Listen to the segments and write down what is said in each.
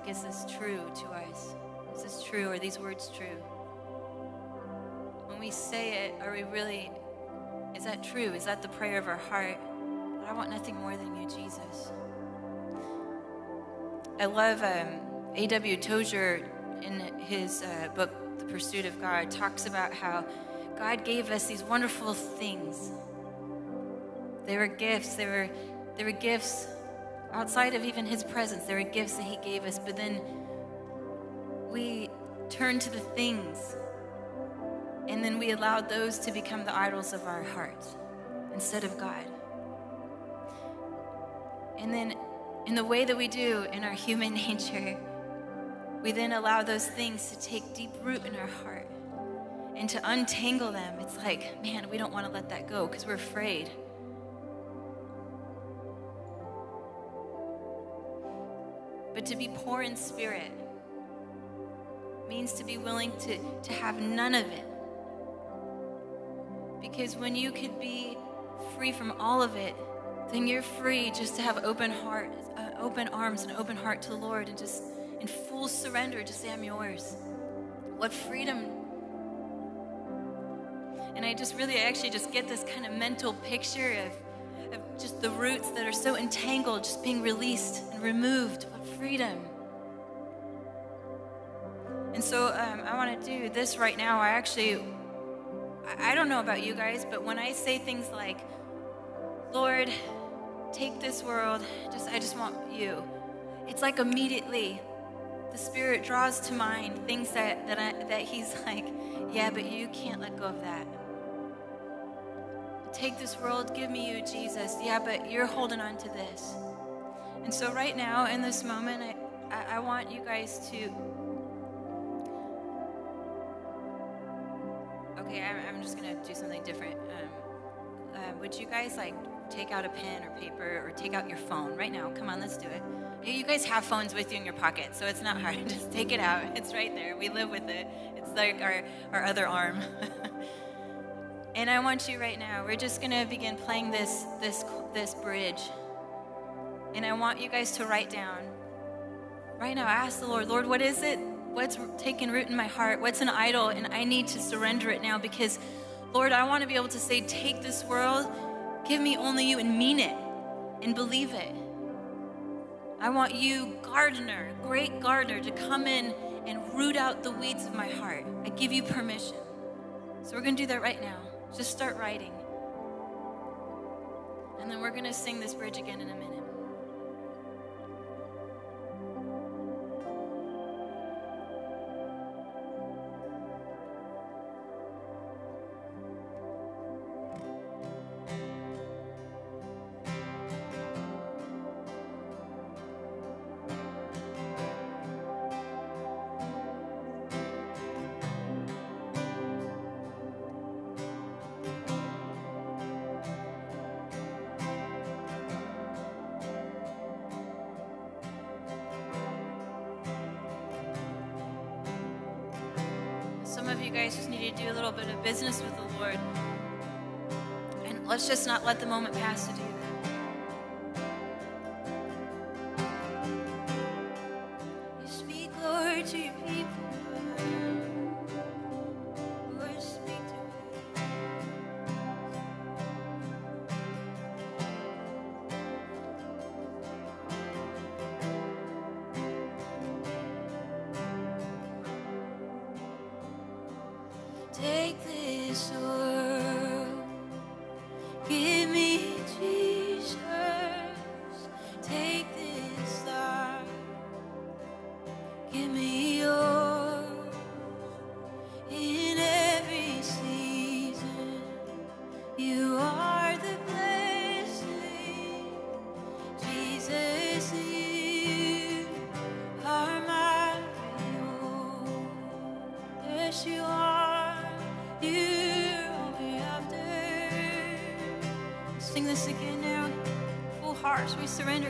like, is this true to us? Is this true? Are these words true? When we say it, are we really? Is that true? Is that the prayer of our heart? But I want nothing more than you, Jesus. I love um, A.W. Tozer in his uh, book, The Pursuit of God, talks about how God gave us these wonderful things. They were gifts. They were, they were gifts outside of even His presence. there are gifts that He gave us. But then we turn to the things, and then we allow those to become the idols of our hearts instead of God. And then in the way that we do in our human nature, we then allow those things to take deep root in our heart and to untangle them. It's like, man, we don't want to let that go because we're afraid. But to be poor in spirit means to be willing to, to have none of it. Because when you could be free from all of it, then you're free just to have open heart, uh, open arms, and open heart to the Lord, and just in full surrender, to say, "I'm yours." What freedom! And I just really, I actually just get this kind of mental picture of, of just the roots that are so entangled, just being released and removed. What freedom! And so um, I want to do this right now. I actually, I don't know about you guys, but when I say things like, Lord, take this world, just I just want you. It's like immediately the Spirit draws to mind things that that I, that He's like, yeah, but you can't let go of that. Take this world, give me you, Jesus. Yeah, but you're holding on to this. And so right now, in this moment, I, I, want you guys to. Okay, I'm, I'm just gonna do something different. Um, uh, would you guys like take out a pen or paper or take out your phone right now. Come on, let's do it. You guys have phones with you in your pocket, so it's not hard. Just take it out. It's right there. We live with it. It's like our, our other arm. and I want you right now, we're just going to begin playing this, this, this bridge. And I want you guys to write down. Right now, ask the Lord, Lord, what is it? What's taking root in my heart? What's an idol? And I need to surrender it now because, Lord, I want to be able to say, take this world Give me only you and mean it and believe it. I want you, gardener, great gardener, to come in and root out the weeds of my heart. I give you permission. So we're going to do that right now. Just start writing. And then we're going to sing this bridge again in a minute. Just not let the moment pass to do that. You speak Lord to your people. Lord speak to me. Take this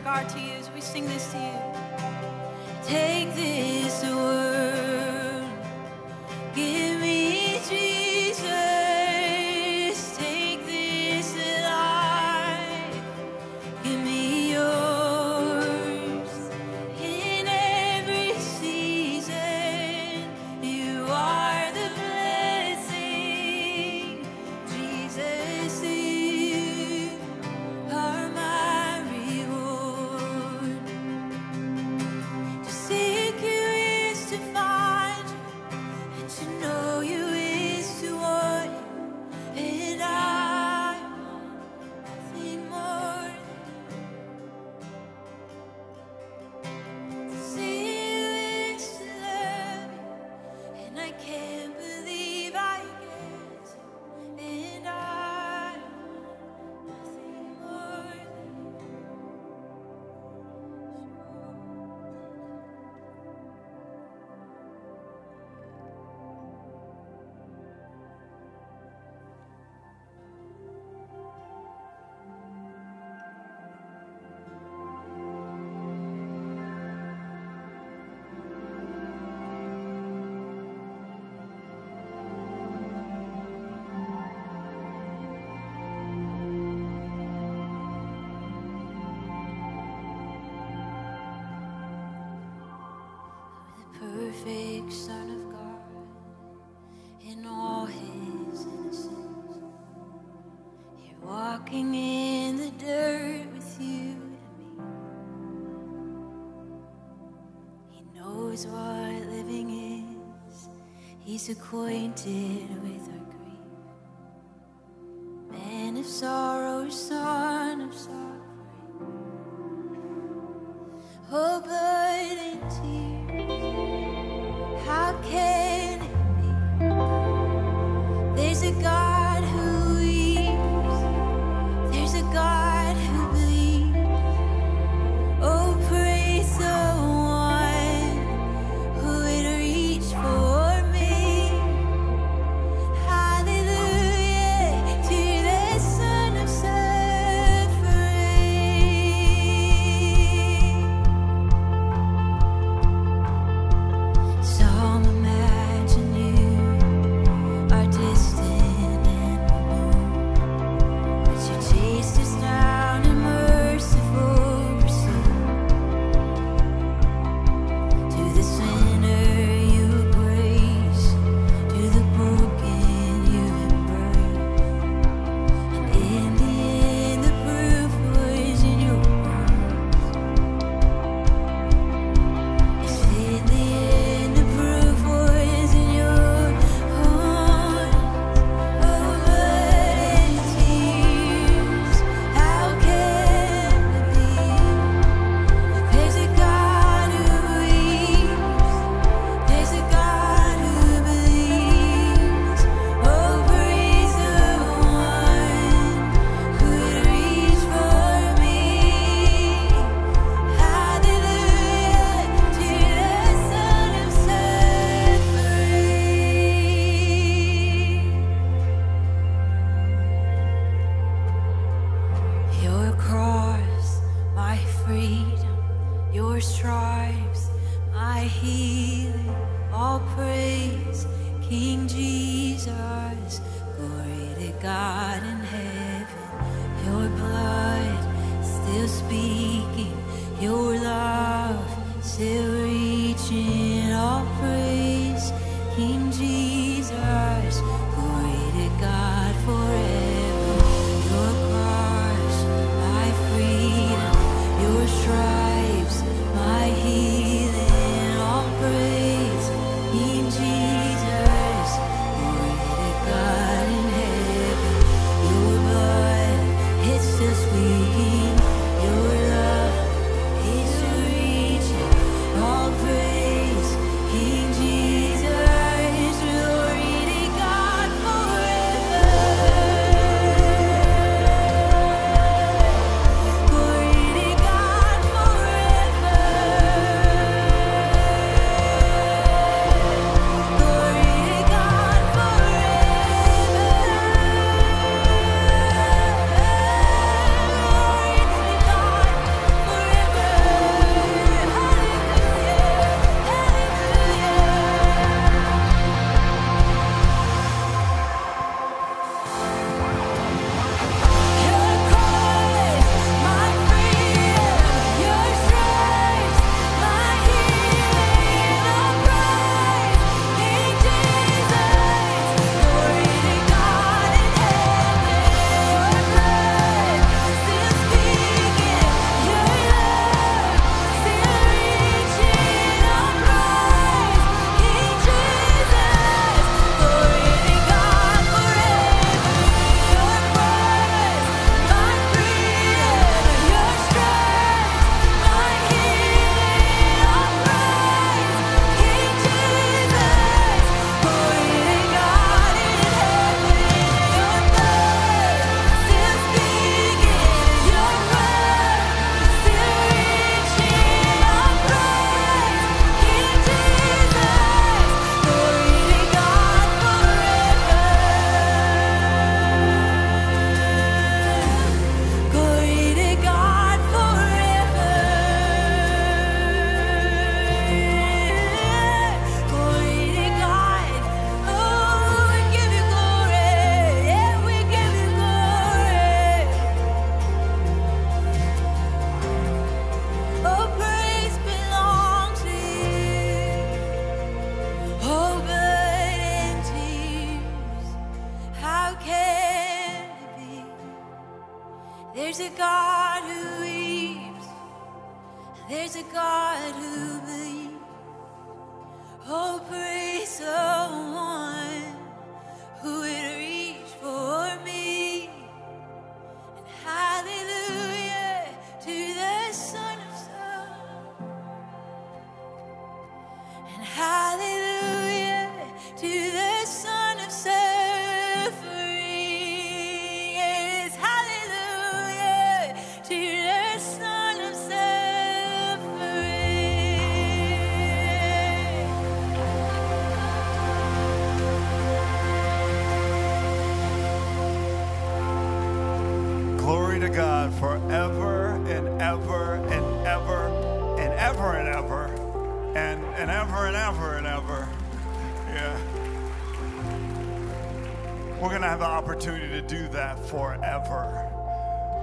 world, to me perfect Son of God in all his innocence. Here walking in the dirt with you and me. He knows what living is, he's acquainted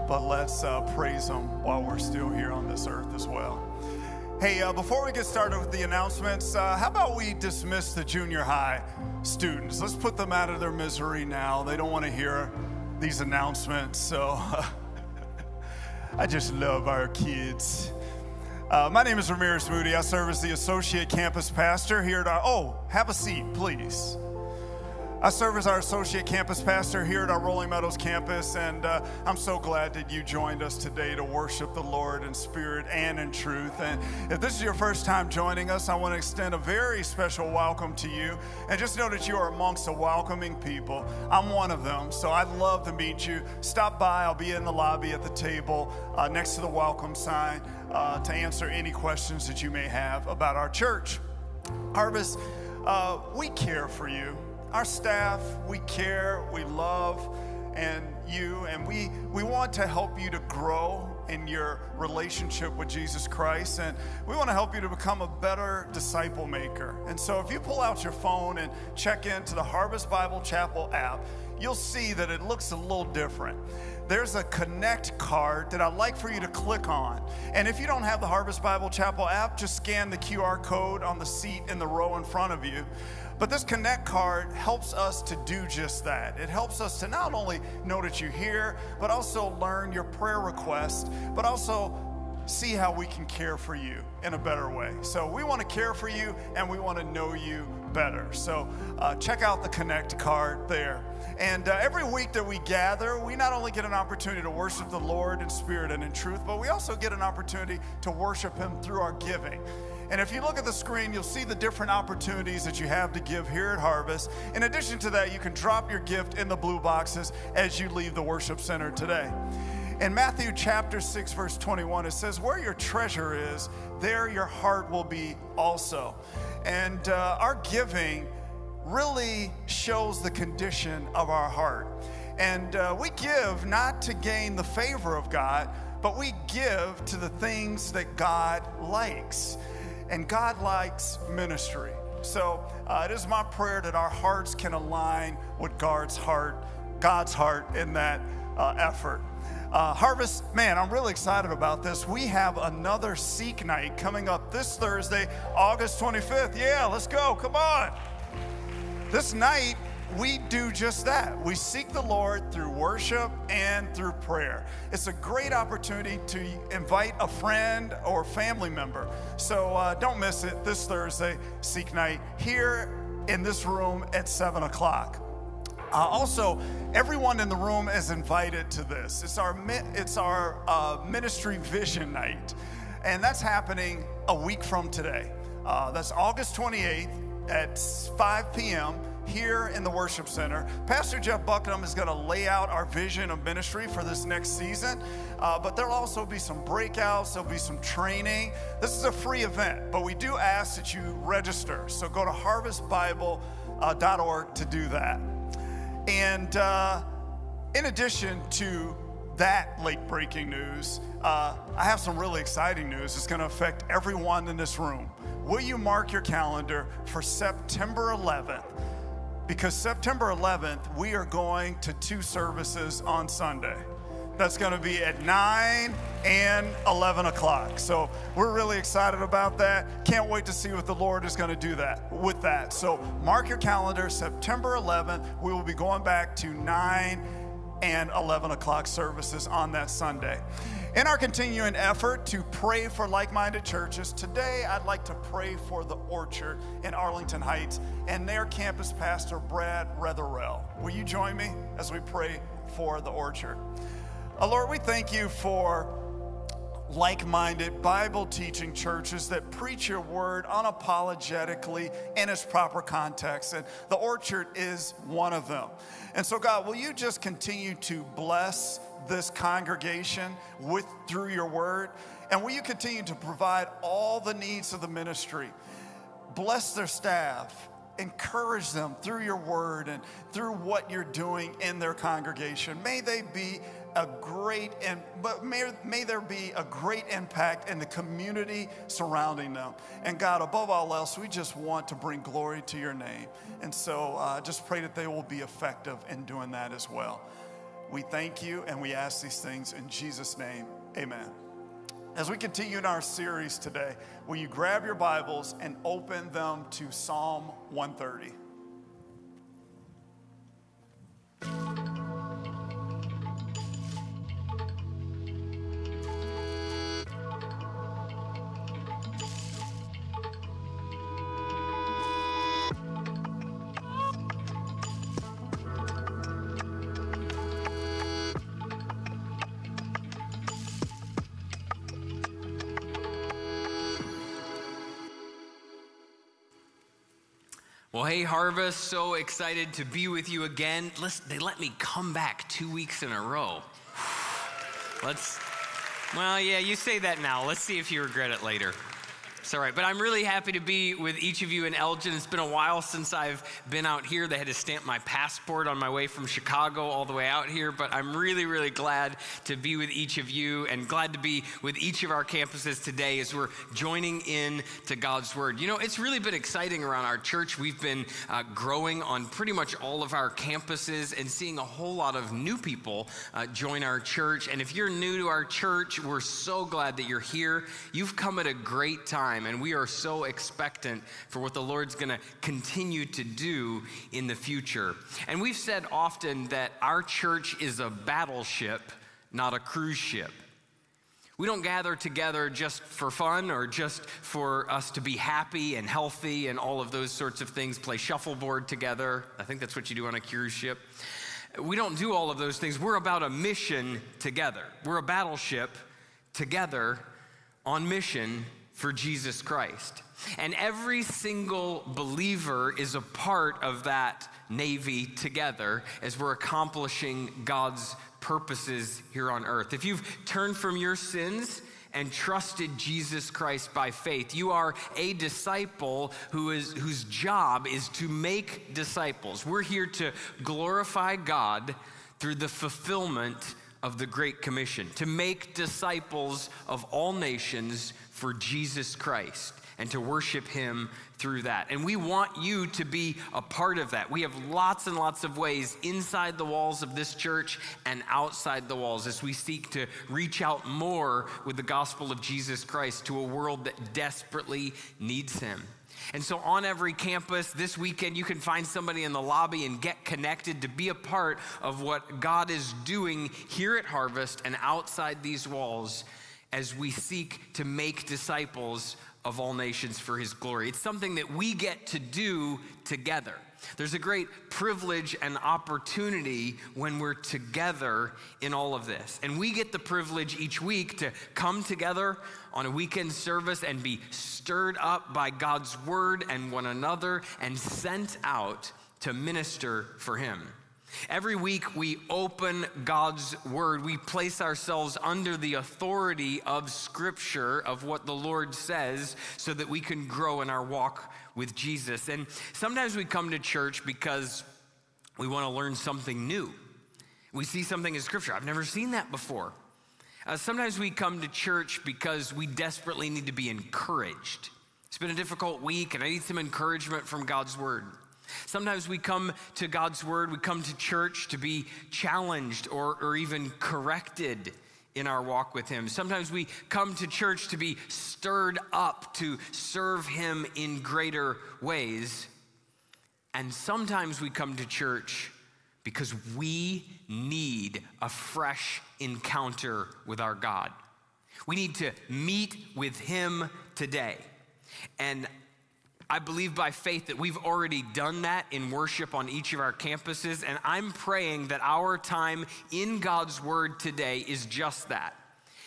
But let's uh, praise Him while we're still here on this earth as well. Hey, uh, before we get started with the announcements, uh, how about we dismiss the junior high students? Let's put them out of their misery now. They don't want to hear these announcements. So I just love our kids. Uh, my name is Ramirez Moody. I serve as the associate campus pastor here at our. Oh, have a seat, please. I serve as our associate campus pastor here at our Rolling Meadows campus, and uh, I'm so glad that you joined us today to worship the Lord in spirit and in truth. And if this is your first time joining us, I want to extend a very special welcome to you. And just know that you are amongst a welcoming people. I'm one of them, so I'd love to meet you. Stop by, I'll be in the lobby at the table uh, next to the welcome sign uh, to answer any questions that you may have about our church. Harvest, uh, we care for you. Our staff, we care, we love, and you, and we, we want to help you to grow in your relationship with Jesus Christ, and we want to help you to become a better disciple maker. And so, if you pull out your phone and check into the Harvest Bible Chapel app, you'll see that it looks a little different there's a connect card that I'd like for you to click on. And if you don't have the Harvest Bible Chapel app, just scan the QR code on the seat in the row in front of you. But this Connect card helps us to do just that. It helps us to not only know that you're here, but also learn your prayer request, but also see how we can care for you in a better way. So we want to care for you and we want to know you better. So uh, check out the Connect card there. And uh, every week that we gather, we not only get an opportunity to worship the Lord in spirit and in truth, but we also get an opportunity to worship Him through our giving. And if you look at the screen, you'll see the different opportunities that you have to give here at Harvest. In addition to that, you can drop your gift in the blue boxes as you leave the worship center today. In Matthew chapter 6, verse 21, it says, Where your treasure is, there your heart will be also. And uh, our giving really shows the condition of our heart. And uh, we give not to gain the favor of God, but we give to the things that God likes. And God likes ministry. So uh, it is my prayer that our hearts can align with God's heart, God's heart in that uh, effort. Uh, Harvest, man, I'm really excited about this. We have another Seek Night coming up this Thursday, August 25th. Yeah, let's go. Come on. This night, we do just that. We seek the Lord through worship and through prayer. It's a great opportunity to invite a friend or family member. So uh, don't miss it this Thursday, Seek Night, here in this room at 7 o'clock. Uh, also, everyone in the room is invited to this. It's our, it's our uh, ministry vision night, and that's happening a week from today. Uh, that's August 28th at 5 p.m. here in the worship center. Pastor Jeff Buckingham is going to lay out our vision of ministry for this next season, uh, but there'll also be some breakouts, there'll be some training. This is a free event, but we do ask that you register. So go to harvestbible.org to do that. And uh, in addition to that late breaking news, uh, I have some really exciting news. It's going to affect everyone in this room. Will you mark your calendar for September 11th? Because September 11th, we are going to two services on Sunday. That's going to be at 9 and 11 o'clock. So we're really excited about that. Can't wait to see what the Lord is going to do that with that. So mark your calendar, September 11th. We will be going back to 9 and 11 o'clock services on that Sunday. In our continuing effort to pray for like minded churches, today I'd like to pray for the Orchard in Arlington Heights and their campus pastor, Brad Retherell. Will you join me as we pray for the Orchard? Uh, Lord, we thank you for like minded Bible teaching churches that preach your word unapologetically in its proper context. And the Orchard is one of them. And so, God, will you just continue to bless this congregation with through your word? And will you continue to provide all the needs of the ministry? Bless their staff, encourage them through your word and through what you're doing in their congregation. May they be a great and but may, may there be a great impact in the community surrounding them. And God, above all else, we just want to bring glory to your name. And so uh, just pray that they will be effective in doing that as well. We thank you and we ask these things in Jesus' name. Amen. As we continue in our series today, will you grab your Bibles and open them to Psalm 130? Well, hey, Harvest, so excited to be with you again. Listen, they let me come back two weeks in a row. Let's, well, yeah, you say that now. Let's see if you regret it later. It's all right. But I'm really happy to be with each of you in Elgin. It's been a while since I've been out here. They had to stamp my passport on my way from Chicago all the way out here. But I'm really, really glad to be with each of you and glad to be with each of our campuses today as we're joining in to God's Word. You know, it's really been exciting around our church. We've been uh, growing on pretty much all of our campuses and seeing a whole lot of new people uh, join our church. And if you're new to our church, we're so glad that you're here. You've come at a great time time, and we are so expectant for what the Lord's going to continue to do in the future. And we've said often that our church is a battleship, not a cruise ship. We don't gather together just for fun or just for us to be happy and healthy and all of those sorts of things, play shuffleboard together. I think that's what you do on a cruise ship. We don't do all of those things. We're about a mission together. We're a battleship together on mission for Jesus Christ. And every single believer is a part of that Navy together as we're accomplishing God's purposes here on earth. If you've turned from your sins, and trusted Jesus Christ by faith. You are a disciple who is, whose job is to make disciples. We're here to glorify God through the fulfillment of the Great Commission, to make disciples of all nations for Jesus Christ and to worship Him through that. And we want you to be a part of that. We have lots and lots of ways inside the walls of this church and outside the walls as we seek to reach out more with the gospel of Jesus Christ to a world that desperately needs Him. And so, on every campus this weekend, you can find somebody in the lobby and get connected to be a part of what God is doing here at Harvest and outside these walls as we seek to make disciples of all nations for his glory. It's something that we get to do together. There's a great privilege and opportunity when we're together in all of this. And we get the privilege each week to come together on a weekend service and be stirred up by God's word and one another and sent out to minister for him. Every week we open God's word. We place ourselves under the authority of Scripture, of what the Lord says, so that we can grow in our walk with Jesus. And sometimes we come to church because we want to learn something new. We see something in Scripture. I've never seen that before. Uh, sometimes we come to church because we desperately need to be encouraged. It's been a difficult week, and I need some encouragement from God's word. Sometimes we come to God's word, we come to church to be challenged or, or even corrected in our walk with Him. Sometimes we come to church to be stirred up to serve Him in greater ways. And sometimes we come to church because we need a fresh encounter with our God. We need to meet with Him today. And I believe by faith that we've already done that in worship on each of our campuses. And I'm praying that our time in God's Word today is just that.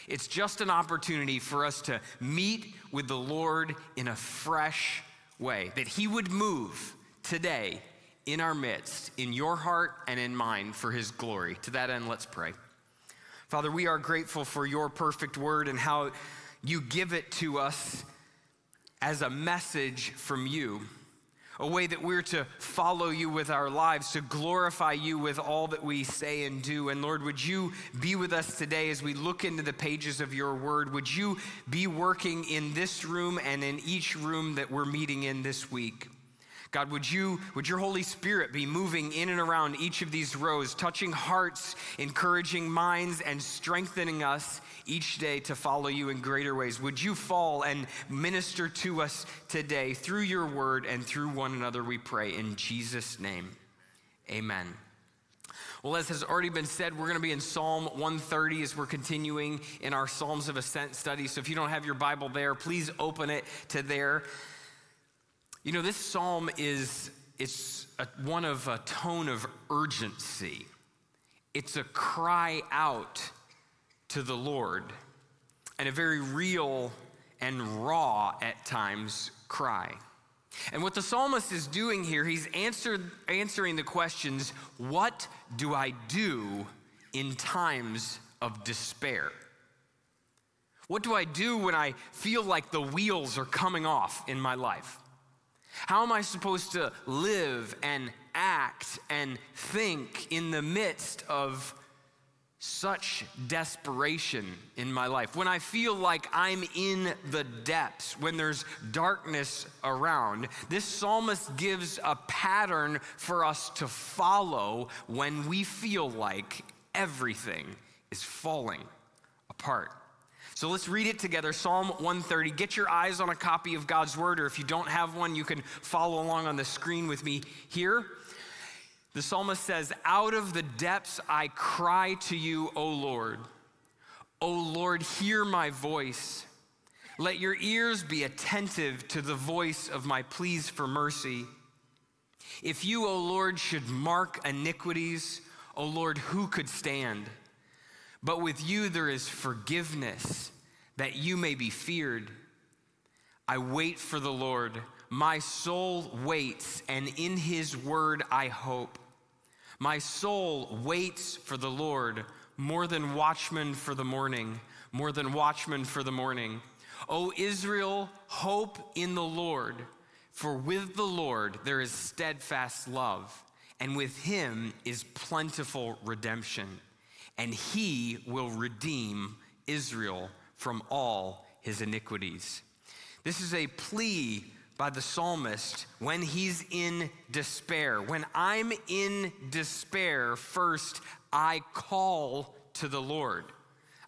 It's just an opportunity for us to meet with the Lord in a fresh way, that He would move today in our midst, in your heart and in mine for His glory. To that end, let's pray. Father, we are grateful for your perfect word and how you give it to us as a message from you, a way that we're to follow you with our lives, to glorify you with all that we say and do. And Lord, would you be with us today as we look into the pages of your word? Would you be working in this room and in each room that we're meeting in this week? God, would you, would your Holy Spirit be moving in and around each of these rows, touching hearts, encouraging minds, and strengthening us each day to follow you in greater ways? Would you fall and minister to us today through your word and through one another, we pray. In Jesus' name, amen. Well, as has already been said, we're going to be in Psalm 130 as we're continuing in our Psalms of Ascent study. So if you don't have your Bible there, please open it to there. You know, this psalm is it's a, one of a tone of urgency. It's a cry out to the Lord and a very real and raw at times cry. And what the psalmist is doing here, he's answered, answering the questions what do I do in times of despair? What do I do when I feel like the wheels are coming off in my life? How am I supposed to live and act and think in the midst of such desperation in my life? When I feel like I'm in the depths, when there's darkness around, this psalmist gives a pattern for us to follow when we feel like everything is falling apart. So let's read it together Psalm 130. Get your eyes on a copy of God's word, or if you don't have one, you can follow along on the screen with me here. The psalmist says, Out of the depths I cry to you, O Lord. O Lord, hear my voice. Let your ears be attentive to the voice of my pleas for mercy. If you, O Lord, should mark iniquities, O Lord, who could stand? But with you there is forgiveness, that you may be feared. I wait for the Lord. My soul waits, and in his word I hope. My soul waits for the Lord more than watchmen for the morning, more than watchmen for the morning. O Israel, hope in the Lord, for with the Lord there is steadfast love, and with him is plentiful redemption and he will redeem Israel from all his iniquities. This is a plea by the psalmist when he's in despair. When I'm in despair, first I call to the Lord.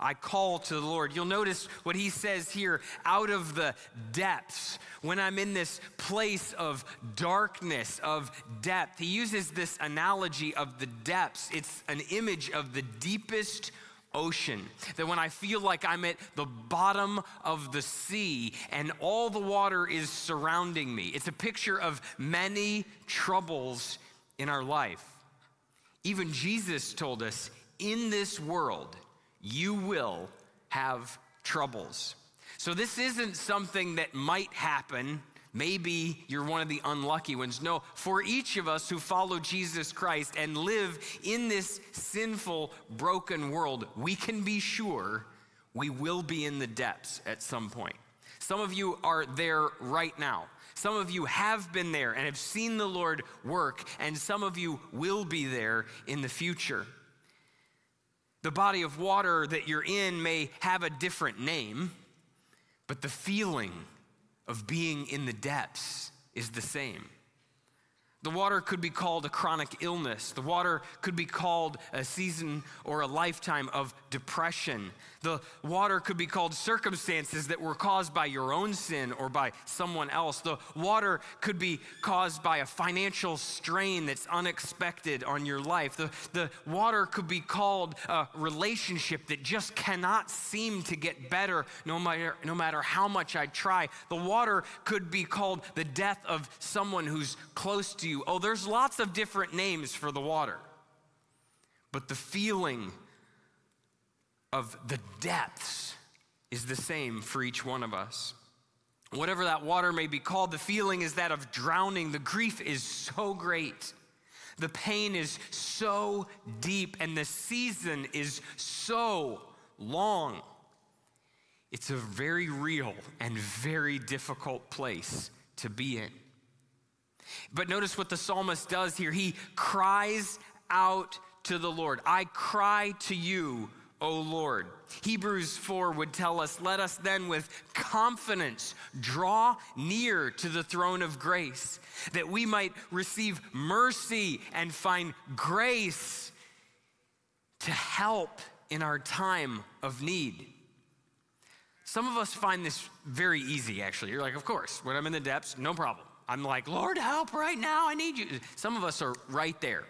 I call to the Lord. You'll notice what he says here out of the depths. When I'm in this place of darkness, of depth, he uses this analogy of the depths. It's an image of the deepest ocean. That when I feel like I'm at the bottom of the sea and all the water is surrounding me, it's a picture of many troubles in our life. Even Jesus told us in this world, you will have troubles. So, this isn't something that might happen. Maybe you're one of the unlucky ones. No, for each of us who follow Jesus Christ and live in this sinful, broken world, we can be sure we will be in the depths at some point. Some of you are there right now. Some of you have been there and have seen the Lord work, and some of you will be there in the future. The body of water that you're in may have a different name, but the feeling of being in the depths is the same. The water could be called a chronic illness. The water could be called a season or a lifetime of depression. The water could be called circumstances that were caused by your own sin or by someone else. The water could be caused by a financial strain that's unexpected on your life. The, the water could be called a relationship that just cannot seem to get better no matter, no matter how much I try. The water could be called the death of someone who's close to you. Oh, there's lots of different names for the water. But the feeling of the depths is the same for each one of us. Whatever that water may be called, the feeling is that of drowning. The grief is so great. The pain is so deep, and the season is so long. It's a very real and very difficult place to be in. But notice what the psalmist does here. He cries out to the Lord. I cry to you, O Lord. Hebrews 4 would tell us, Let us then with confidence draw near to the throne of grace, that we might receive mercy and find grace to help in our time of need. Some of us find this very easy, actually. You're like, Of course, when I'm in the depths, no problem. I'm like, Lord, help right now. I need you. Some of us are right there.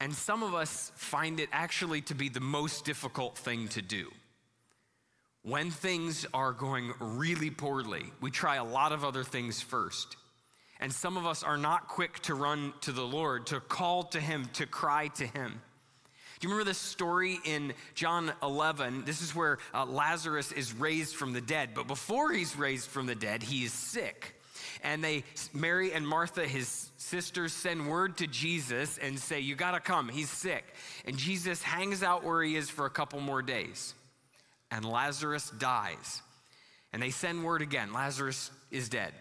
And some of us find it actually to be the most difficult thing to do. When things are going really poorly, we try a lot of other things first. And some of us are not quick to run to the Lord, to call to Him, to cry to Him. Do you remember this story in John 11? This is where uh, Lazarus is raised from the dead. But before he's raised from the dead, he's sick and they, Mary and Martha, his sisters, send word to Jesus and say, You gotta come, he's sick. And Jesus hangs out where he is for a couple more days, and Lazarus dies. And they send word again Lazarus is dead.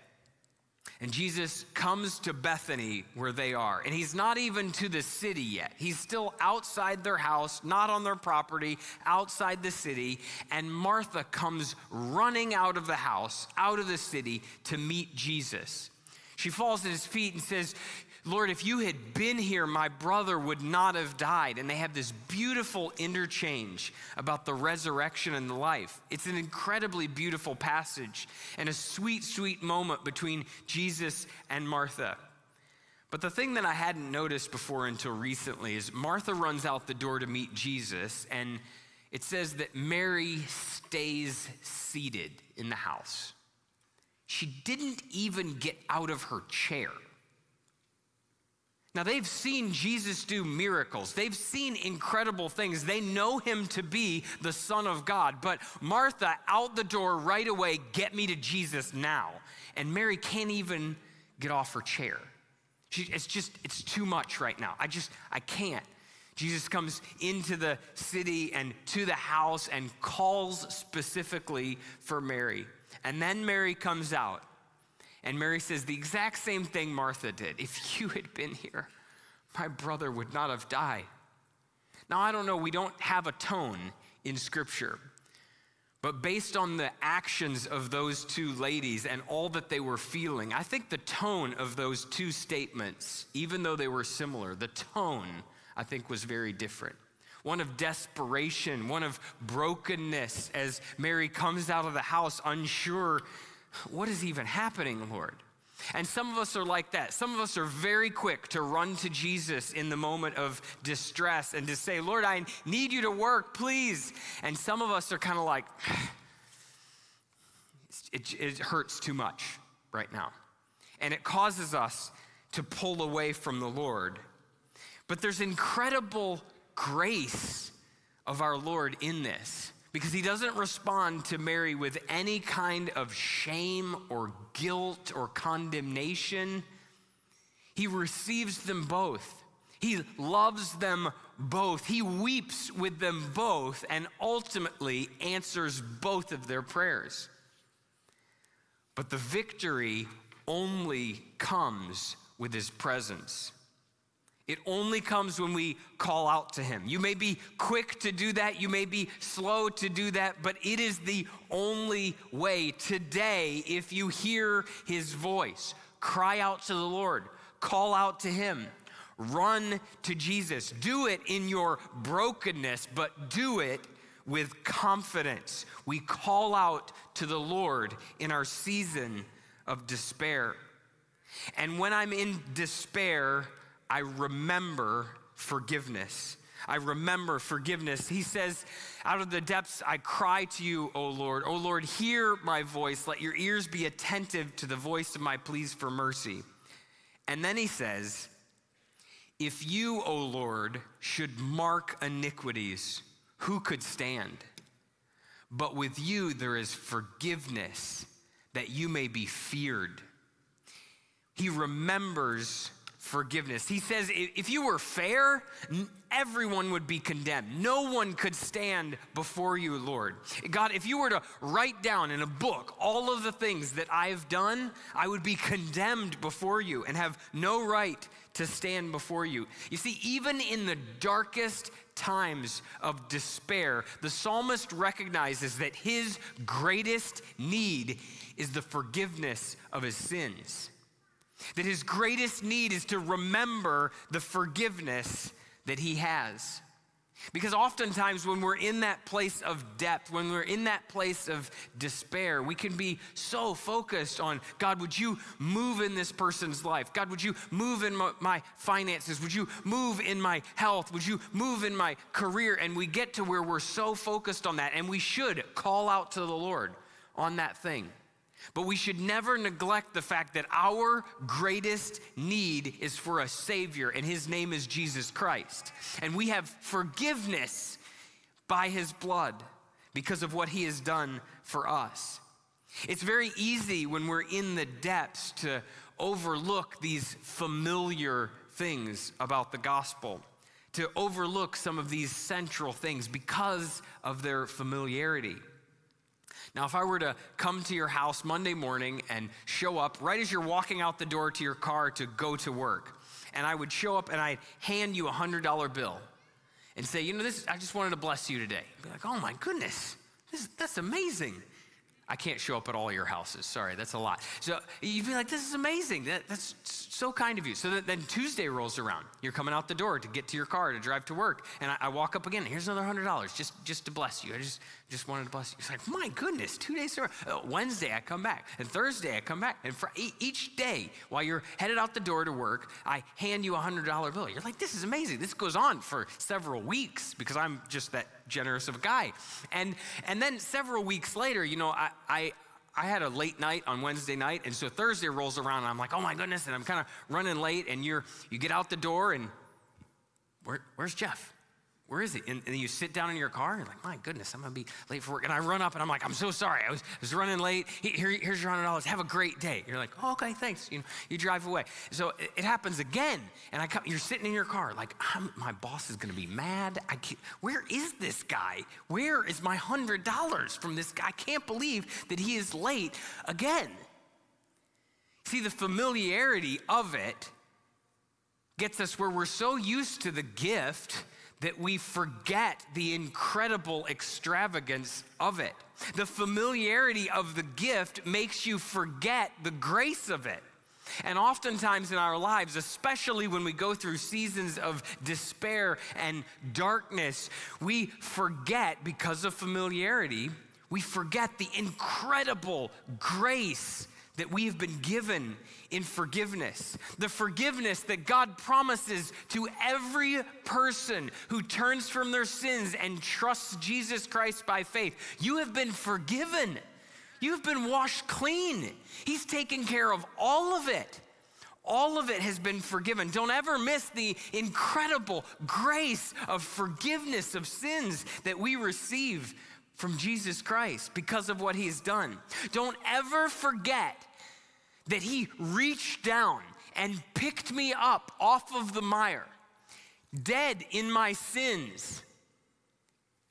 And Jesus comes to Bethany where they are. And he's not even to the city yet. He's still outside their house, not on their property, outside the city. And Martha comes running out of the house, out of the city to meet Jesus. She falls at his feet and says, Lord, if you had been here, my brother would not have died. And they have this beautiful interchange about the resurrection and the life. It's an incredibly beautiful passage and a sweet, sweet moment between Jesus and Martha. But the thing that I hadn't noticed before until recently is Martha runs out the door to meet Jesus, and it says that Mary stays seated in the house. She didn't even get out of her chair. Now, they've seen Jesus do miracles. They've seen incredible things. They know him to be the Son of God. But Martha, out the door right away, get me to Jesus now. And Mary can't even get off her chair. She, it's just, it's too much right now. I just, I can't. Jesus comes into the city and to the house and calls specifically for Mary. And then Mary comes out and Mary says the exact same thing Martha did. If you had been here, my brother would not have died. Now, I don't know, we don't have a tone in Scripture. But based on the actions of those two ladies and all that they were feeling, I think the tone of those two statements, even though they were similar, the tone, I think, was very different. One of desperation, one of brokenness as Mary comes out of the house unsure what is even happening, Lord? And some of us are like that. Some of us are very quick to run to Jesus in the moment of distress and to say, Lord, I need you to work, please. And some of us are kind of like, it, it hurts too much right now. And it causes us to pull away from the Lord. But there's incredible grace of our Lord in this because he doesn't respond to Mary with any kind of shame or guilt or condemnation. He receives them both. He loves them both. He weeps with them both and ultimately answers both of their prayers. But the victory only comes with his presence. It only comes when we call out to Him. You may be quick to do that, you may be slow to do that, but it is the only way. Today, if you hear His voice, cry out to the Lord, call out to Him. Run to Jesus. Do it in your brokenness, but do it with confidence. We call out to the Lord in our season of despair. And when I'm in despair, I remember forgiveness. I remember forgiveness. He says, Out of the depths I cry to you, O Lord. O Lord, hear my voice. Let your ears be attentive to the voice of my pleas for mercy. And then he says, If you, O Lord, should mark iniquities, who could stand? But with you there is forgiveness that you may be feared. He remembers forgiveness. He says, if you were fair, everyone would be condemned. No one could stand before you, Lord. God, if you were to write down in a book all of the things that I've done, I would be condemned before you and have no right to stand before you. You see, even in the darkest times of despair, the psalmist recognizes that his greatest need is the forgiveness of his sins. That his greatest need is to remember the forgiveness that he has. Because oftentimes, when we're in that place of depth, when we're in that place of despair, we can be so focused on God, would you move in this person's life? God, would you move in my, finances? Would you move in my health? Would you move in my career? And we get to where we're so focused on that, and we should call out to the Lord on that thing. But we should never neglect the fact that our greatest need is for a Savior, and His name is Jesus Christ. And we have forgiveness by His blood because of what He has done for us. It's very easy when we're in the depths to overlook these familiar things about the gospel, to overlook some of these central things because of their familiarity. Now, if I were to come to your house Monday morning and show up right as you're walking out the door to your car to go to work, and I would show up and I'd hand you a $100 bill and say, you know, this, I just wanted to bless you today. Be like, oh my goodness, this, that's amazing. I can't show up at all your houses. Sorry, that's a lot. So you'd be like, this is amazing. That, that's so kind of you. So then Tuesday rolls around. You're coming out the door to get to your car to drive to work. And I, I walk up again. Here's another $100 just, just to bless you. I just, just wanted to bless you. It's like, my goodness, two days. Uh, Wednesday, I come back. And Thursday, I come back. And for each day, while you're headed out the door to work, I hand you a $100 bill. You're like, this is amazing. This goes on for several weeks because I'm just that generous of a guy. And, and then several weeks later, you know, I, I, I had a late night on Wednesday night, and so Thursday rolls around, and I'm like, oh my goodness, and I'm kind of running late, and you're you get out the door, and where, where's Jeff? Where is he? And, and, you sit down in your car and you're like, my goodness, I'm gonna be late for work. And I run up and I'm like, I'm so sorry. I was, was running late. Here, here's your hundred dollars. Have a great day. You're like, oh, okay, thanks. You know, you drive away. So it, it happens again. And I come, you're sitting in your car like, my boss is gonna be mad. I can't, where is this guy? Where is my hundred dollars from this guy? I can't believe that he is late again. See, the familiarity of it gets us where we're so used to the gift that we forget the incredible extravagance of it. The familiarity of the gift makes you forget the grace of it. And oftentimes in our lives, especially when we go through seasons of despair and darkness, we forget because of familiarity, we forget the incredible grace that we have been given in forgiveness. The forgiveness that God promises to every person who turns from their sins and trusts Jesus Christ by faith. You have been forgiven. You've been washed clean. He's taken care of all of it. All of it has been forgiven. Don't ever miss the incredible grace of forgiveness of sins that we receive from Jesus Christ because of what he's done. Don't ever forget that he reached down and picked me up off of the mire, dead in my sins,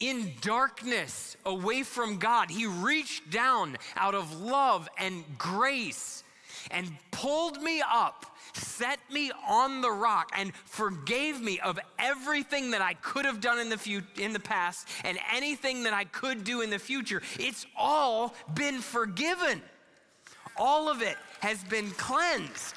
in darkness, away from God. He reached down out of love and grace and pulled me up set me on the rock and forgave me of everything that I could have done in the, fu- in the past and anything that I could do in the future. It's all been forgiven. All of it has been cleansed.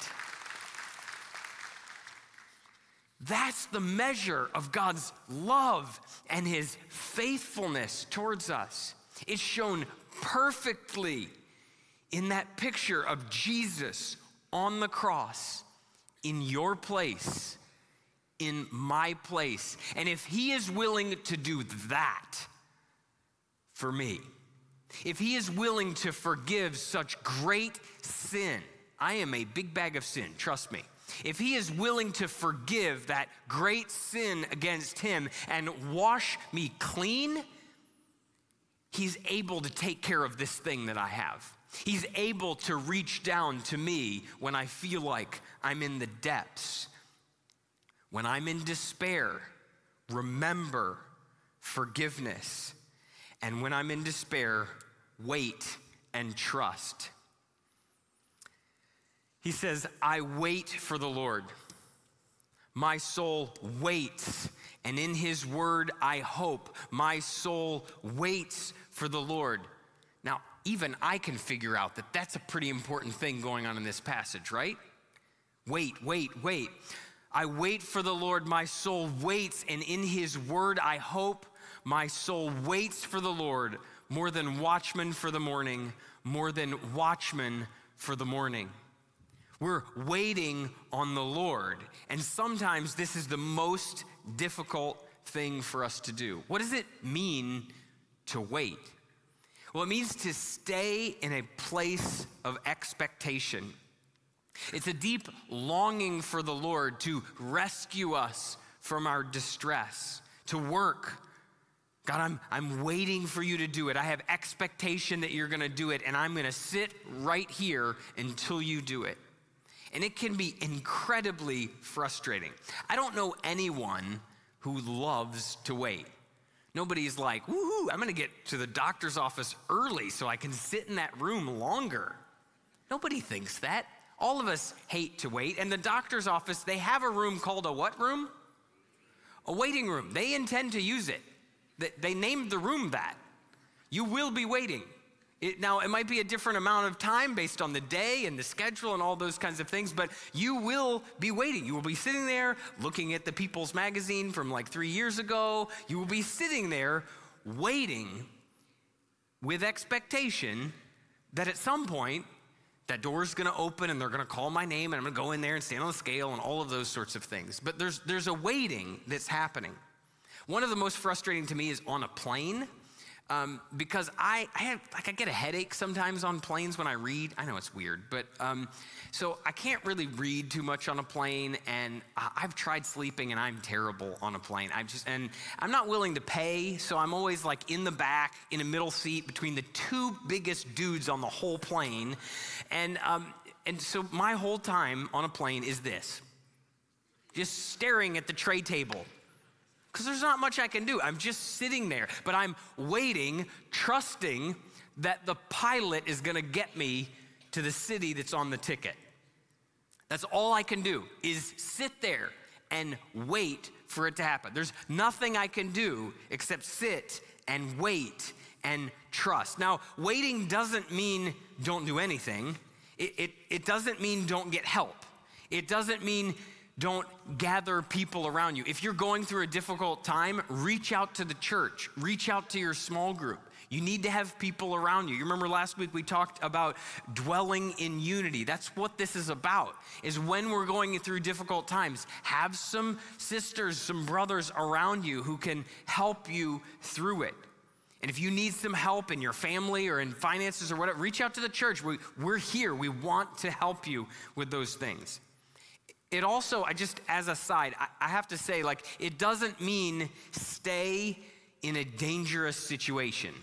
That's the measure of God's love and his faithfulness towards us. It's shown perfectly in that picture of Jesus on the cross in your place, in my place. And if he is willing to do that for me, if he is willing to forgive such great sin, I am a big bag of sin, trust me. If he is willing to forgive that great sin against him and wash me clean, he's able to take care of this thing that I have. He's able to reach down to me when I feel like I'm in the depths. When I'm in despair, remember forgiveness. And when I'm in despair, wait and trust. He says, I wait for the Lord. My soul waits, and in his word I hope. My soul waits for the Lord. Now, even I can figure out that that's a pretty important thing going on in this passage, right? Wait, wait, wait. I wait for the Lord, my soul waits, and in his word I hope. My soul waits for the Lord more than watchmen for the morning, more than watchmen for the morning. We're waiting on the Lord. And sometimes this is the most difficult thing for us to do. What does it mean to wait? Well, it means to stay in a place of expectation. It's a deep longing for the Lord to rescue us from our distress, to work. God, I'm, I'm waiting for you to do it. I have expectation that you're going to do it, and I'm going to sit right here until you do it. And it can be incredibly frustrating. I don't know anyone who loves to wait. Nobody's like, woohoo, I'm gonna get to the doctor's office early so I can sit in that room longer. Nobody thinks that. All of us hate to wait. And the doctor's office, they have a room called a what room? A waiting room. They intend to use it. They named the room that. You will be waiting. It, now, it might be a different amount of time based on the day and the schedule and all those kinds of things, but you will be waiting. You will be sitting there looking at the People's Magazine from like three years ago. You will be sitting there waiting with expectation that at some point that door is going to open and they're going to call my name and I'm going to go in there and stand on the scale and all of those sorts of things. But there's, there's a waiting that's happening. One of the most frustrating to me is on a plane um, because I, I have, like I get a headache sometimes on planes when I read. I know it's weird, but um, so I can't really read too much on a plane, and I've tried sleeping, and I'm terrible on a plane. I just and I'm not willing to pay, so I'm always like in the back in a middle seat between the two biggest dudes on the whole plane, and um, and so my whole time on a plane is this, just staring at the tray table because there's not much I can do. I'm just sitting there, but I'm waiting, trusting that the pilot is going to get me to the city that's on the ticket. That's all I can do is sit there and wait for it to happen. There's nothing I can do except sit and wait and trust. Now, waiting doesn't mean don't do anything. It, it, it doesn't mean don't get help. It doesn't mean don't gather people around you. If you're going through a difficult time, reach out to the church, reach out to your small group. You need to have people around you. You remember last week we talked about dwelling in unity. That's what this is about. Is when we're going through difficult times, have some sisters, some brothers around you who can help you through it. And if you need some help in your family or in finances or whatever, reach out to the church. We, we're here. We want to help you with those things it also, I just, as a side, I, I have to say, like, it doesn't mean stay in a dangerous situation.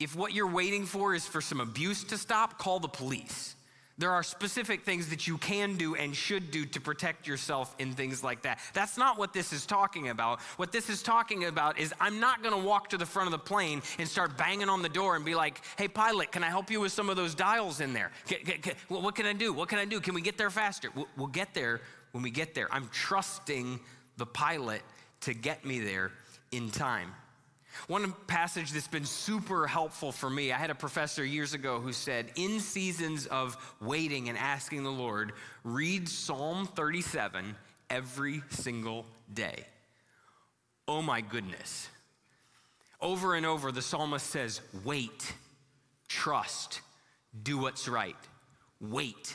If what you're waiting for is for some abuse to stop, call the police. There are specific things that you can do and should do to protect yourself in things like that. That's not what this is talking about. What this is talking about is I'm not going to walk to the front of the plane and start banging on the door and be like, hey, pilot, can I help you with some of those dials in there? What can I do? What can I do? Can we get there faster? We'll, we'll get there when we get there. I'm trusting the pilot to get me there in time. One passage that's been super helpful for me, I had a professor years ago who said, in seasons of waiting and asking the Lord, read Psalm 37 every single day. Oh my goodness. Over and over, the psalmist says, wait, trust, do what's right. Wait,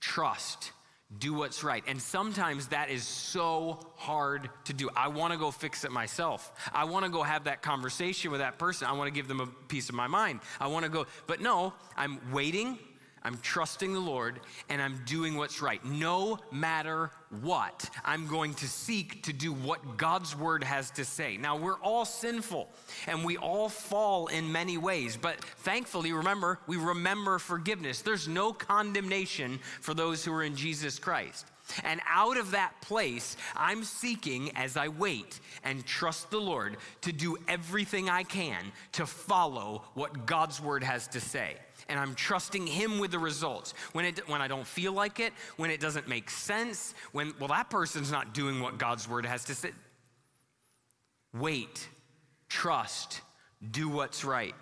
trust, do what's right. And sometimes that is so hard to do. I want to go fix it myself. I want to go have that conversation with that person. I want to give them a piece of my mind. I want to go, but no, I'm waiting I'm trusting the Lord and I'm doing what's right. No matter what, I'm going to seek to do what God's word has to say. Now, we're all sinful and we all fall in many ways, but thankfully, remember, we remember forgiveness. There's no condemnation for those who are in Jesus Christ. And out of that place, I'm seeking as I wait and trust the Lord to do everything I can to follow what God's word has to say and I'm trusting Him with the results. When, it, when I don't feel like it, when it doesn't make sense, when, well, that person's not doing what God's word has to say. Wait, trust, do what's right.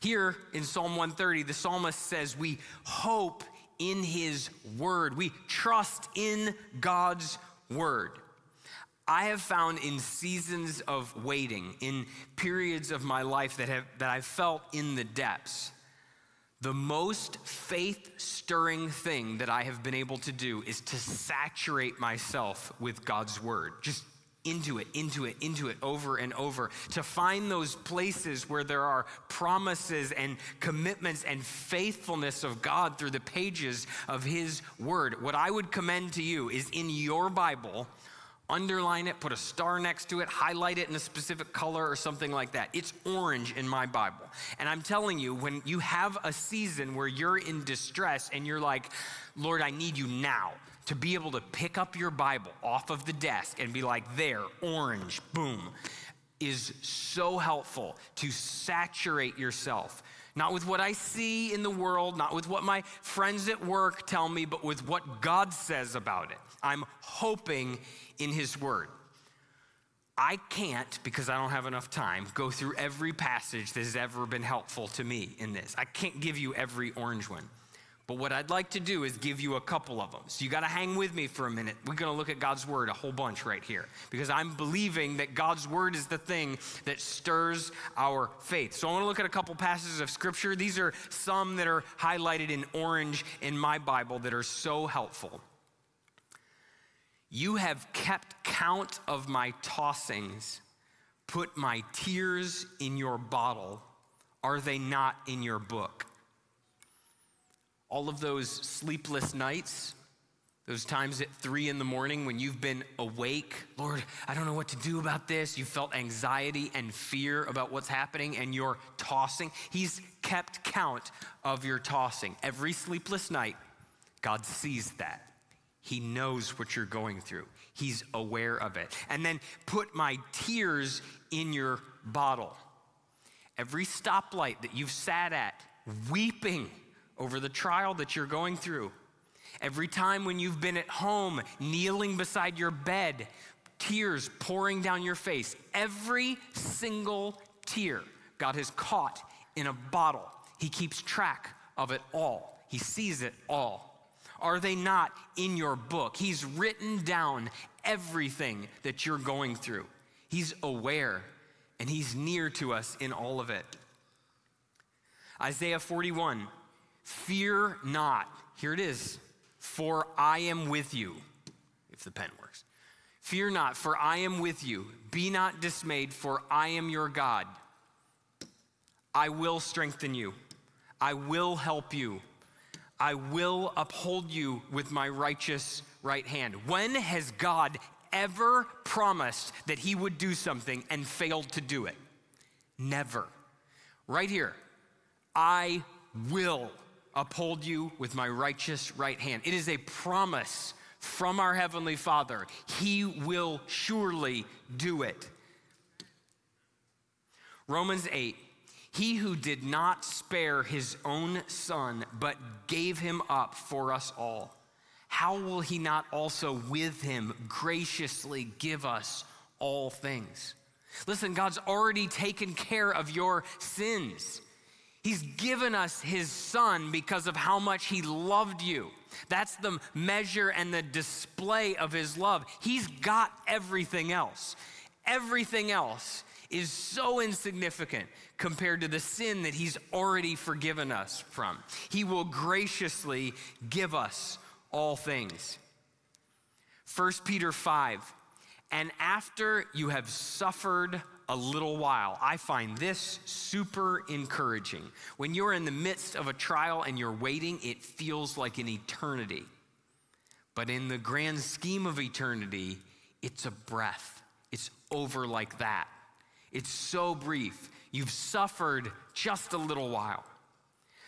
Here in Psalm 130, the psalmist says, We hope in His word, we trust in God's word. I have found in seasons of waiting, in periods of my life that, have, that I've felt in the depths, the most faith stirring thing that I have been able to do is to saturate myself with God's word. Just into it, into it, into it over and over. To find those places where there are promises and commitments and faithfulness of God through the pages of His Word. What I would commend to you is in your Bible, underline it, put a star next to it, highlight it in a specific color or something like that. It's orange in my Bible. And I'm telling you, when you have a season where you're in distress and you're like, Lord, I need you now, to be able to pick up your Bible off of the desk and be like, there, orange, boom, is so helpful to saturate yourself. Not with what I see in the world, not with what my friends at work tell me, but with what God says about it. I'm hoping in His Word. I can't, because I don't have enough time, go through every passage that has ever been helpful to me in this. I can't give you every orange one. But what I'd like to do is give you a couple of them. So you got to hang with me for a minute. We're going to look at God's word a whole bunch right here because I'm believing that God's word is the thing that stirs our faith. So I want to look at a couple passages of scripture. These are some that are highlighted in orange in my Bible that are so helpful. You have kept count of my tossings, put my tears in your bottle. Are they not in your book? All of those sleepless nights, those times at three in the morning when you've been awake, Lord, I don't know what to do about this. You felt anxiety and fear about what's happening and you're tossing. He's kept count of your tossing. Every sleepless night, God sees that. He knows what you're going through. He's aware of it. And then put my tears in your bottle. Every stoplight that you've sat at, weeping over the trial that you're going through. Every time when you've been at home, kneeling beside your bed, tears pouring down your face. Every single tear God has caught in a bottle. He keeps track of it all, He sees it all. Are they not in your book? He's written down everything that you're going through. He's aware and He's near to us in all of it. Isaiah 41 Fear not. Here it is. For I am with you, if the pen works. Fear not, for I am with you. Be not dismayed, for I am your God. I will strengthen you. I will help you. I will uphold you with my righteous right hand. When has God ever promised that he would do something and failed to do it? Never. Right here, I will uphold you with my righteous right hand. It is a promise from our Heavenly Father. He will surely do it. Romans 8 he who did not spare his own son, but gave him up for us all, how will he not also with him graciously give us all things? Listen, God's already taken care of your sins. He's given us his son because of how much he loved you. That's the measure and the display of his love. He's got everything else. Everything else is so insignificant compared to the sin that he's already forgiven us from. He will graciously give us all things. 1 Peter 5 And after you have suffered a little while. I find this super encouraging. When you're in the midst of a trial and you're waiting, it feels like an eternity. But in the grand scheme of eternity, it's a breath. It's over like that. It's so brief. You've suffered just a little while.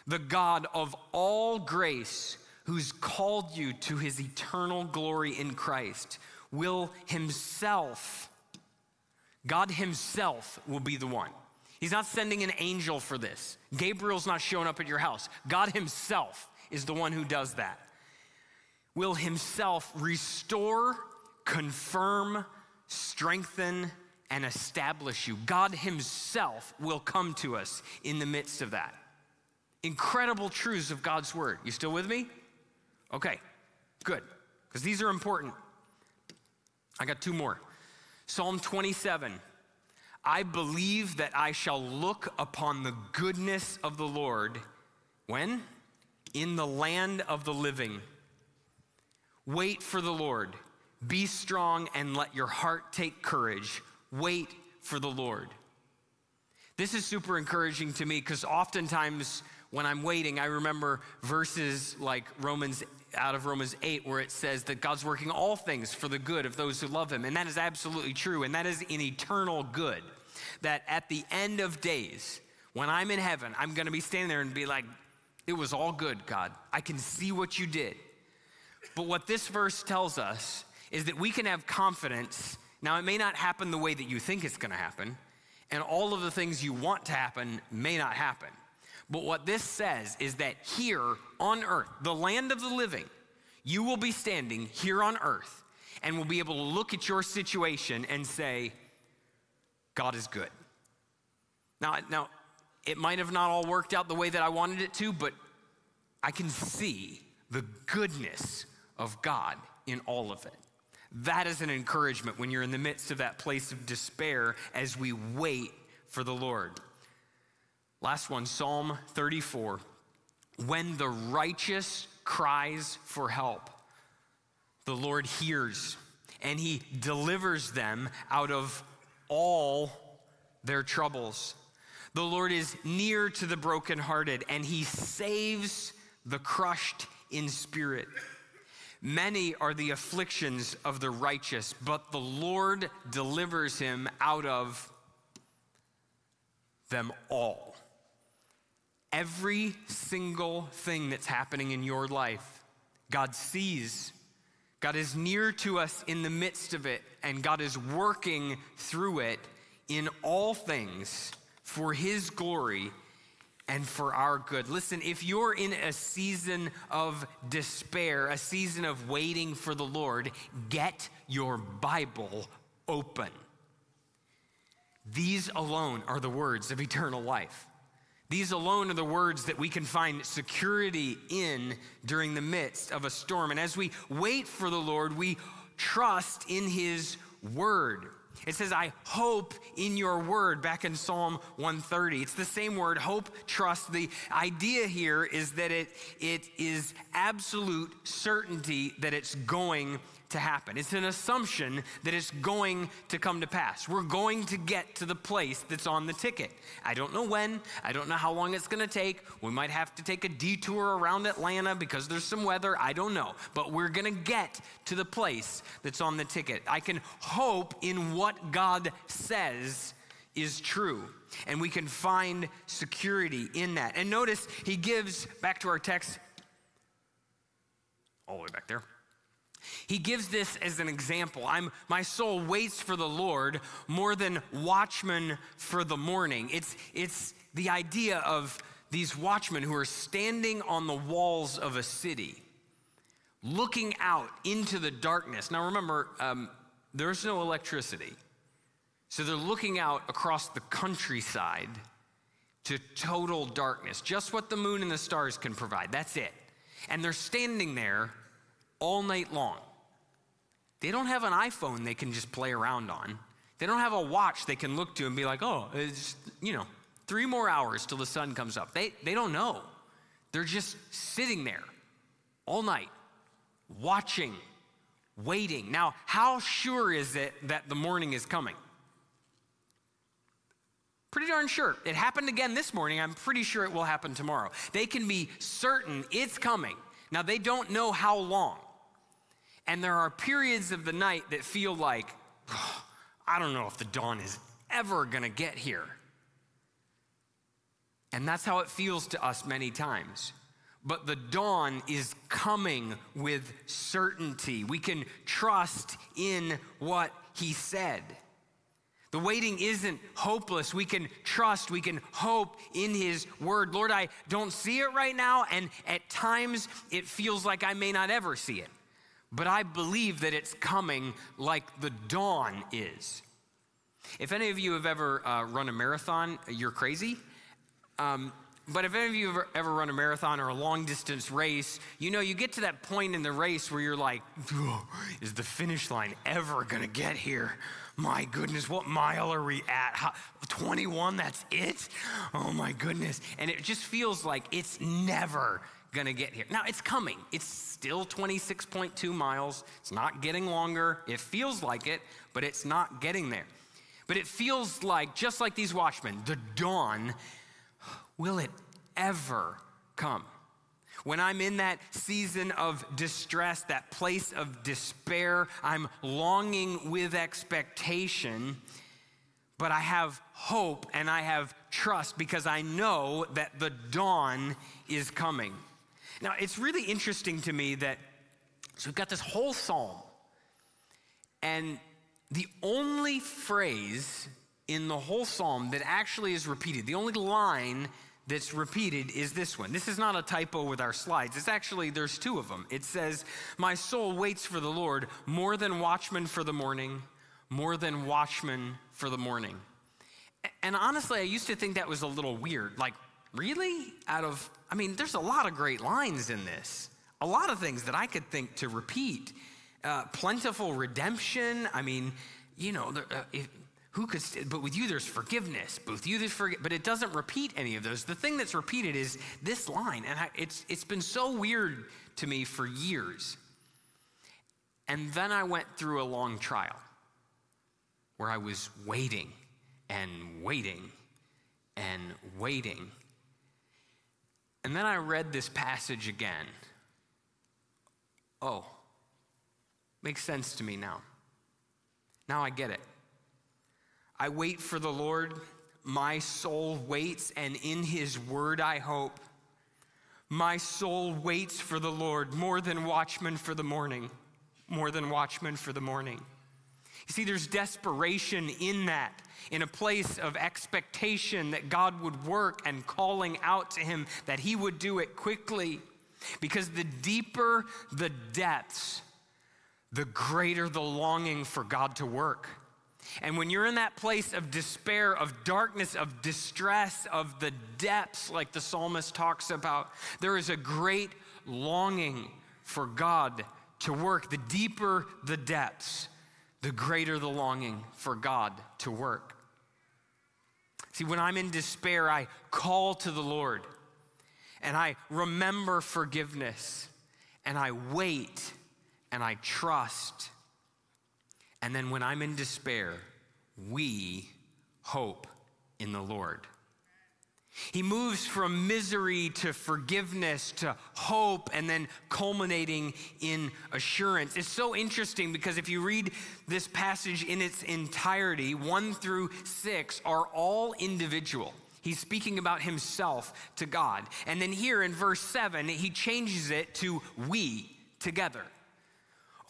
The God of all grace, who's called you to his eternal glory in Christ, will himself God Himself will be the one. He's not sending an angel for this. Gabriel's not showing up at your house. God Himself is the one who does that. Will Himself restore, confirm, strengthen, and establish you. God Himself will come to us in the midst of that. Incredible truths of God's Word. You still with me? Okay, good, because these are important. I got two more. Psalm 27 I believe that I shall look upon the goodness of the Lord. When? In the land of the living. Wait for the Lord. Be strong and let your heart take courage. Wait for the Lord. This is super encouraging to me because oftentimes when I'm waiting, I remember verses like Romans out of Romans 8 where it says that God's working all things for the good of those who love him. And that is absolutely true. And that is an eternal good. That at the end of days, when I'm in heaven, I'm going to be standing there and be like, it was all good, God. I can see what you did. But what this verse tells us is that we can have confidence. Now, it may not happen the way that you think it's going to happen, and all of the things you want to happen may not happen. But what this says is that here on earth, the land of the living, you will be standing here on earth and will be able to look at your situation and say, God is good. Now, now, it might have not all worked out the way that I wanted it to, but I can see the goodness of God in all of it. That is an encouragement when you're in the midst of that place of despair as we wait for the Lord. Last one, Psalm 34. When the righteous cries for help, the Lord hears and he delivers them out of all their troubles. The Lord is near to the brokenhearted and he saves the crushed in spirit. Many are the afflictions of the righteous, but the Lord delivers him out of them all. Every single thing that's happening in your life, God sees. God is near to us in the midst of it, and God is working through it in all things for His glory and for our good. Listen, if you're in a season of despair, a season of waiting for the Lord, get your Bible open. These alone are the words of eternal life. These alone are the words that we can find security in during the midst of a storm. And as we wait for the Lord, we trust in His word. It says, I hope in your word, back in Psalm 130. It's the same word, hope, trust. The idea here is that it, it is absolute certainty that it's going to happen. It's an assumption that it's going to come to pass. We're going to get to the place that's on the ticket. I don't know when, I don't know how long it's going to take. We might have to take a detour around Atlanta because there's some weather. I don't know. But we're going to get to the place that's on the ticket. I can hope in what God says is true. And we can find security in that. And notice he gives, back to our text, all the way back there. He gives this as an example. I'm, my soul waits for the Lord more than watchmen for the morning. It's, it's the idea of these watchmen who are standing on the walls of a city, looking out into the darkness. Now, remember, um, there's no electricity. So they're looking out across the countryside to total darkness, just what the moon and the stars can provide. That's it. And they're standing there all night long. They don't have an iPhone they can just play around on. They don't have a watch they can look to and be like, oh, it's, you know, three more hours till the sun comes up. They, they don't know. They're just sitting there all night, watching, waiting. Now, how sure is it that the morning is coming? Pretty darn sure. It happened again this morning. I'm pretty sure it will happen tomorrow. They can be certain it's coming. Now, they don't know how long. And there are periods of the night that feel like, oh, I don't know if the dawn is ever going to get here. And that's how it feels to us many times. But the dawn is coming with certainty. We can trust in what he said. The waiting isn't hopeless. We can trust, we can hope in His word. Lord, I don't see it right now, and at times it feels like I may not ever see it. But I believe that it's coming like the dawn is. If any of you have ever uh, run a marathon, you're crazy. Um, but if any of you have ever, run a marathon or a long distance race, you know you get to that point in the race where you're like, is the finish line ever gonna get here? My goodness, what mile are we at? How, 21, that's it? Oh my goodness. And it just feels like it's never gonna get here. Now it's coming. It's still 26.2 miles. It's not getting longer. It feels like it, but it's not getting there. But it feels like, just like these watchmen, the dawn, will it ever come? When I'm in that season of distress, that place of despair, I'm longing with expectation, but I have hope and I have trust because I know that the dawn is coming. Now, it's really interesting to me that, so we've got this whole psalm, and the only phrase in the whole psalm that actually is repeated, the only line that's repeated is this one. This is not a typo with our slides. It's actually, there's two of them. It says, My soul waits for the Lord more than watchmen for the morning, more than watchmen for the morning. And honestly, I used to think that was a little weird. Like, really? Out of, I mean, there's a lot of great lines in this, a lot of things that I could think to repeat. Uh, plentiful redemption. I mean, you know, uh, if, who could, st- but with you there's forgiveness. But with you there's. But it doesn't repeat any of those. The thing that's repeated is this line. And I, it's, it's been so weird to me for years. And then I went through a long trial where I was waiting and waiting and waiting. And then I read this passage again. Oh, makes sense to me now. Now I get it. I wait for the Lord. My soul waits, and in his word I hope. My soul waits for the Lord more than watchmen for the morning, more than watchmen for the morning. You see, there's desperation in that, in a place of expectation that God would work and calling out to him that he would do it quickly. Because the deeper the depths, the greater the longing for God to work. And when you're in that place of despair, of darkness, of distress, of the depths, like the psalmist talks about, there is a great longing for God to work. The deeper the depths, the greater the longing for God to work. See, when I'm in despair, I call to the Lord and I remember forgiveness and I wait and I trust and then when I'm in despair, we hope in the Lord. He moves from misery to forgiveness to hope and then culminating in assurance. It's so interesting because if you read this passage in its entirety, one through six are all individual. He's speaking about himself to God. And then here in verse seven, he changes it to we together.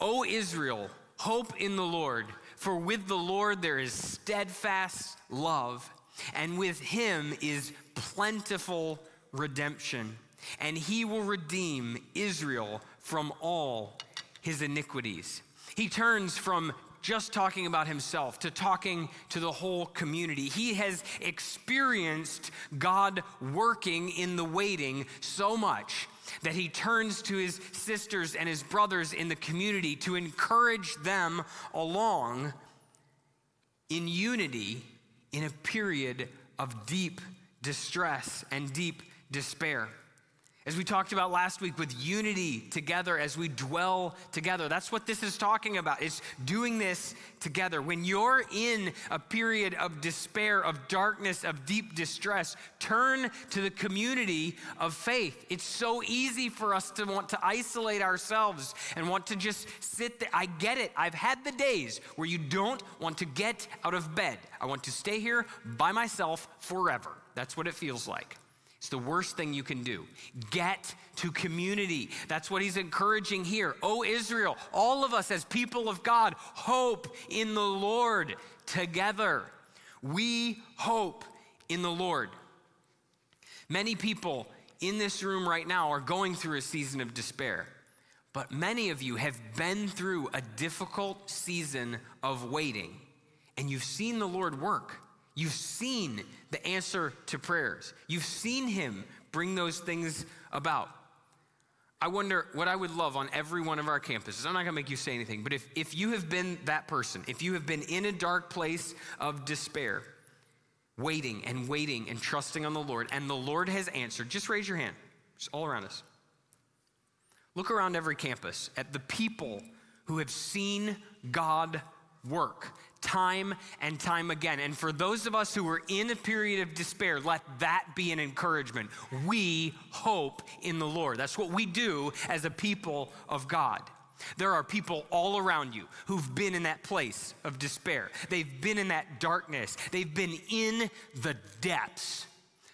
O Israel, Hope in the Lord, for with the Lord there is steadfast love, and with him is plentiful redemption, and he will redeem Israel from all his iniquities. He turns from just talking about himself to talking to the whole community. He has experienced God working in the waiting so much that he turns to his sisters and his brothers in the community to encourage them along in unity in a period of deep distress and deep despair. As we talked about last week with unity together as we dwell together. That's what this is talking about. It's doing this together. When you're in a period of despair, of darkness, of deep distress, turn to the community of faith. It's so easy for us to want to isolate ourselves and want to just sit there. I get it. I've had the days where you don't want to get out of bed. I want to stay here by myself forever. That's what it feels like. It's the worst thing you can do. Get to community. That's what he's encouraging here. Oh, Israel, all of us as people of God, hope in the Lord together. We hope in the Lord. Many people in this room right now are going through a season of despair, but many of you have been through a difficult season of waiting, and you've seen the Lord work. You've seen the answer to prayers. You've seen him bring those things about. I wonder what I would love on every one of our campuses. I'm not gonna make you say anything, but if, if you have been that person, if you have been in a dark place of despair, waiting and waiting and trusting on the Lord, and the Lord has answered, just raise your hand, just all around us. Look around every campus at the people who have seen God work time and time again. And for those of us who are in a period of despair, let that be an encouragement. We hope in the Lord. That's what we do as a people of God. There are people all around you who've been in that place of despair. They've been in that darkness. They've been in the depths,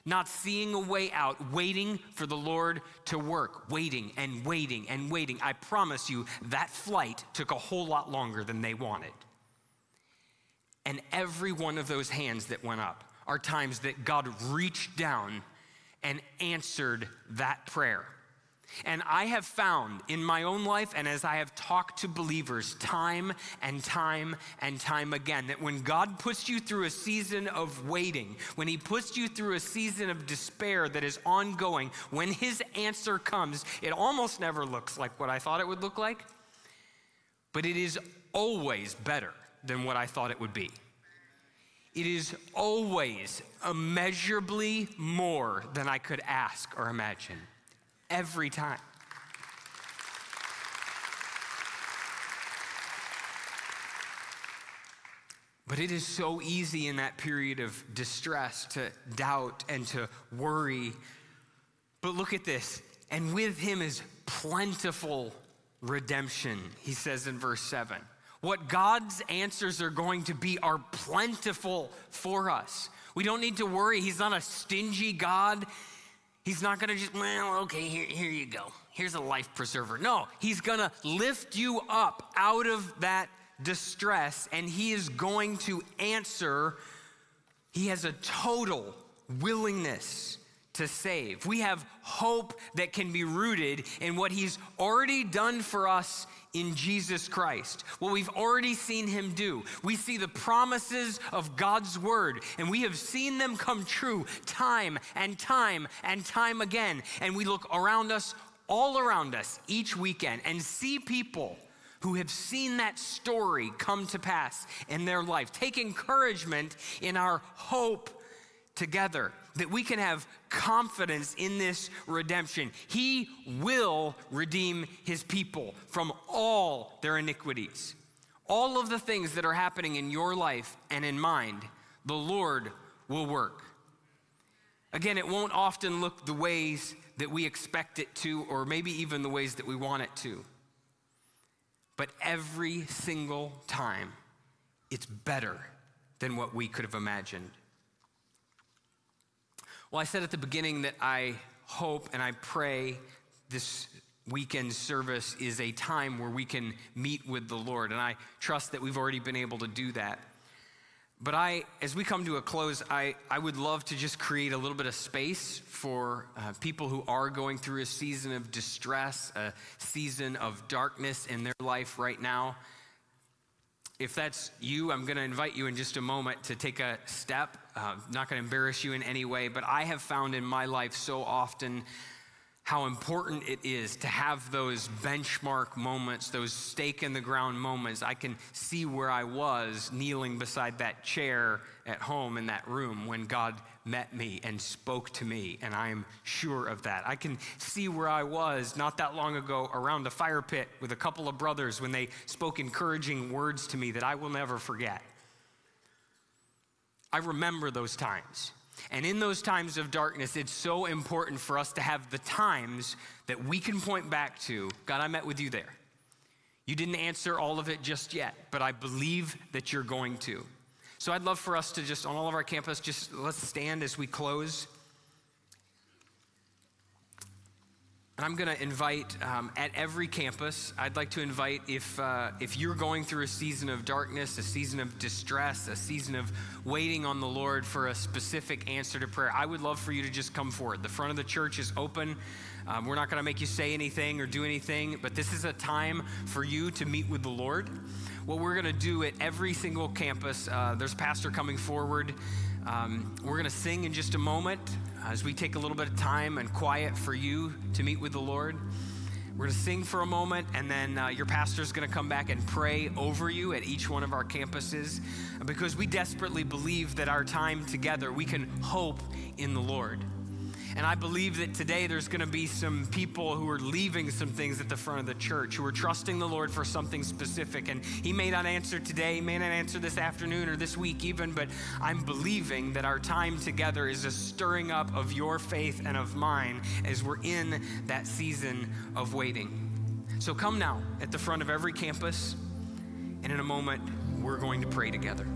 not seeing a way out, waiting for the Lord to work, waiting and waiting and waiting. I promise you, that flight took a whole lot longer than they wanted. And every one of those hands that went up are times that God reached down and answered that prayer. And I have found in my own life, and as I have talked to believers time and time and time again, that when God puts you through a season of waiting, when He puts you through a season of despair that is ongoing, when His answer comes, it almost never looks like what I thought it would look like, but it is always better than what I thought it would be. It is always immeasurably more than I could ask or imagine. Every time. But it is so easy in that period of distress to doubt and to worry. But look at this. And with him is plentiful redemption, he says in verse 7. What God's answers are going to be are plentiful for us. We don't need to worry. He's not a stingy God. He's not going to just, well, okay, here, here you go. Here's a life preserver. No, He's going to lift you up out of that distress and He is going to answer. He has a total willingness to save. We have hope that can be rooted in what He's already done for us in Jesus Christ, what we've already seen him do. We see the promises of God's word, and we have seen them come true time and time and time again. And we look around us, all around us, each weekend, and see people who have seen that story come to pass in their life. Take encouragement in our hope together that we can have confidence in this redemption. He will redeem his people from all their iniquities. All of the things that are happening in your life and in mind, the Lord will work. Again, it won't often look the ways that we expect it to, or maybe even the ways that we want it to. But every single time, it's better than what we could have imagined. Well, I said at the beginning that I hope and I pray this weekend service is a time where we can meet with the Lord. And I trust that we've already been able to do that. But I, as we come to a close, I, I would love to just create a little bit of space for uh, people who are going through a season of distress, a season of darkness in their life right now. if that's you, I'm going to invite you in just a moment to take a step. Uh, not going to embarrass you in any way, but I have found in my life so often how important it is to have those benchmark moments, those stake in the ground moments. I can see where I was kneeling beside that chair at home in that room when God met me and spoke to me, and I am sure of that. I can see where I was not that long ago around a fire pit with a couple of brothers when they spoke encouraging words to me that I will never forget. I remember those times. And in those times of darkness, it's so important for us to have the times that we can point back to God, I met with you there. You didn't answer all of it just yet, but I believe that you're going to. So I'd love for us to just, on all of our campus, just let's stand as we close. And I'm going to invite um, at every campus, I'd like to invite if, uh, if you're going through a season of darkness, a season of distress, a season of waiting on the Lord for a specific answer to prayer, I would love for you to just come forward. The front of the church is open. Um, we're not going to make you say anything or do anything, but this is a time for you to meet with the Lord. What we're going to do at every single campus, uh, there's pastor coming forward. Um, we're going to sing in just a moment as we take a little bit of time and quiet for you to meet with the Lord. We're going to sing for a moment, and then uh, your pastor is going to come back and pray over you at each one of our campuses because we desperately believe that our time together, we can hope in the Lord. And I believe that today there's going to be some people who are leaving some things at the front of the church, who are trusting the Lord for something specific. And He may not answer today, He may not answer this afternoon or this week even, but I'm believing that our time together is a stirring up of your faith and of mine as we're in that season of waiting. So come now at the front of every campus, and in a moment, we're going to pray together.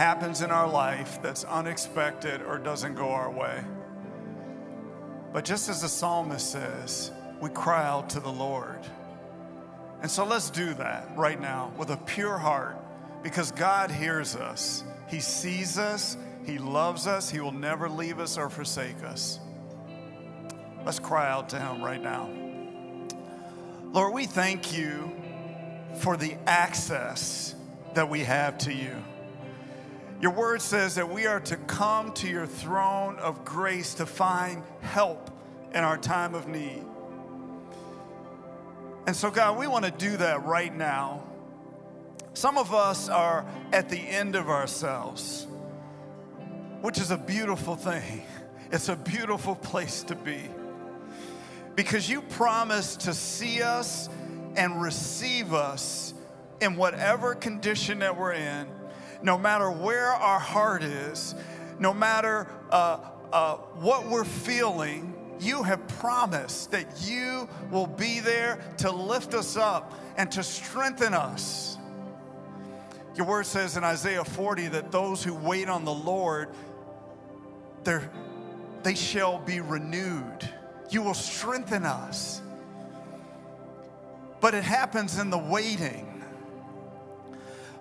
Happens in our life that's unexpected or doesn't go our way. But just as the psalmist says, we cry out to the Lord. And so let's do that right now with a pure heart because God hears us. He sees us, He loves us, He will never leave us or forsake us. Let's cry out to Him right now. Lord, we thank you for the access that we have to you. Your word says that we are to come to your throne of grace to find help in our time of need. And so, God, we want to do that right now. Some of us are at the end of ourselves, which is a beautiful thing. It's a beautiful place to be because you promised to see us and receive us in whatever condition that we're in, no matter where our heart is, no matter uh, uh, what we're feeling, you have promised that you will be there to lift us up and to strengthen us. Your word says in Isaiah 40 that those who wait on the Lord, they shall be renewed. You will strengthen us. But it happens in the waiting.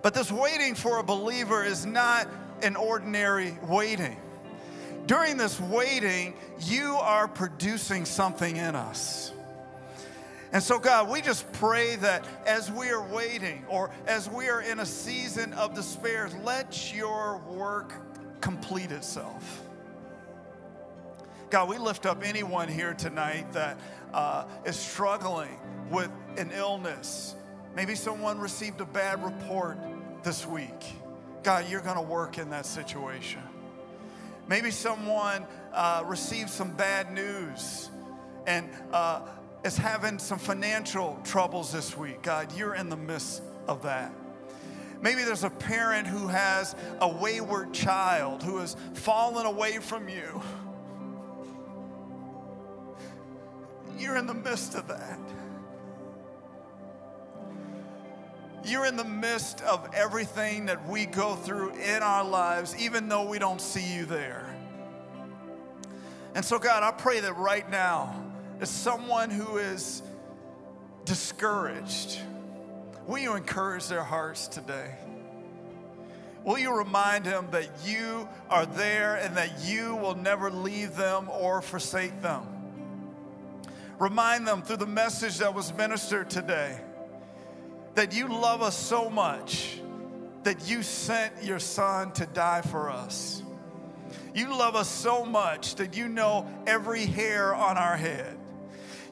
But this waiting for a believer is not an ordinary waiting. During this waiting, you are producing something in us. And so, God, we just pray that as we are waiting or as we are in a season of despair, let your work complete itself. God, we lift up anyone here tonight that uh, is struggling with an illness. Maybe someone received a bad report this week. God, you're going to work in that situation. Maybe someone uh, received some bad news and uh, is having some financial troubles this week. God, you're in the midst of that. Maybe there's a parent who has a wayward child who has fallen away from you. You're in the midst of that. You're in the midst of everything that we go through in our lives, even though we don't see you there. And so, God, I pray that right now, as someone who is discouraged, will you encourage their hearts today? Will you remind them that you are there and that you will never leave them or forsake them? Remind them through the message that was ministered today that you love us so much that you sent your son to die for us. You love us so much that you know every hair on our head.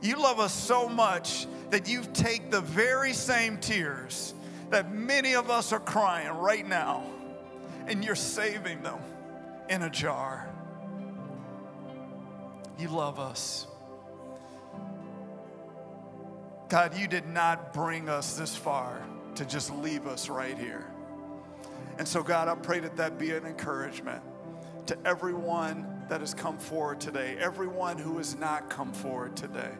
You love us so much that you take the very same tears that many of us are crying right now and you're saving them in a jar. You love us. God, you did not bring us this far to just leave us right here. And so, God, I pray that that be an encouragement to everyone that has come forward today, everyone who has not come forward today,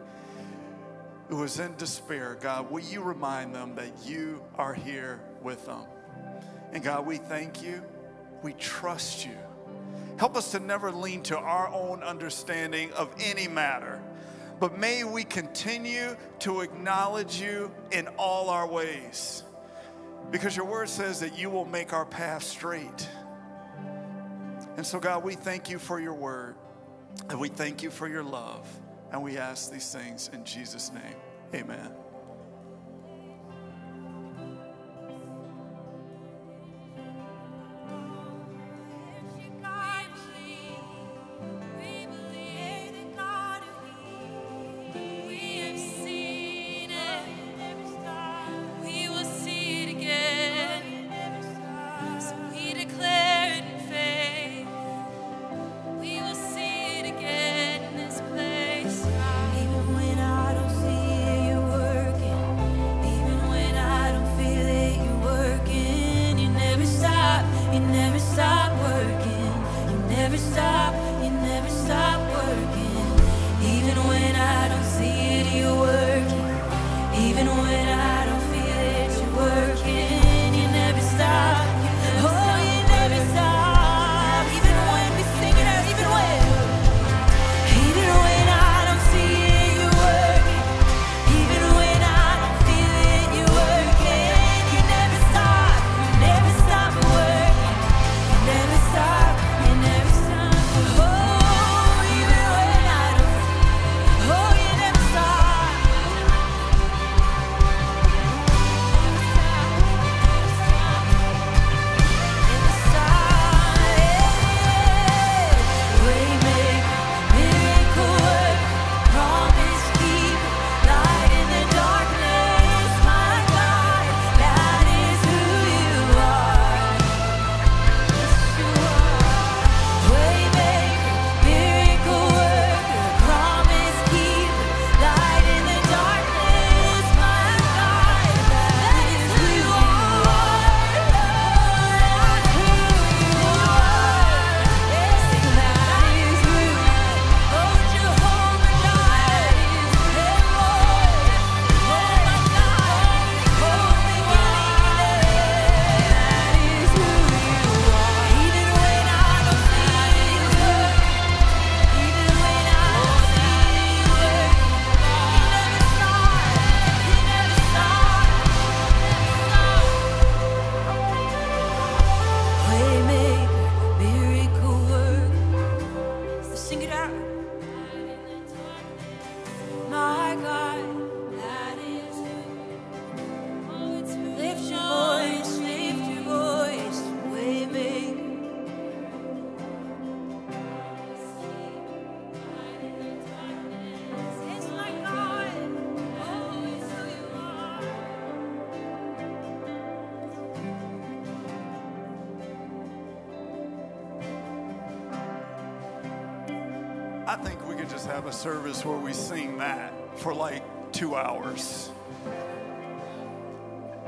who is in despair. God, will you remind them that you are here with them? And God, we thank you. We trust you. Help us to never lean to our own understanding of any matter but may we continue to acknowledge you in all our ways. Because your word says that you will make our path straight. And so, God, we thank you for your word, and we thank you for your love, and we ask these things in Jesus' name. Amen. Have a service where we sing that for like two hours.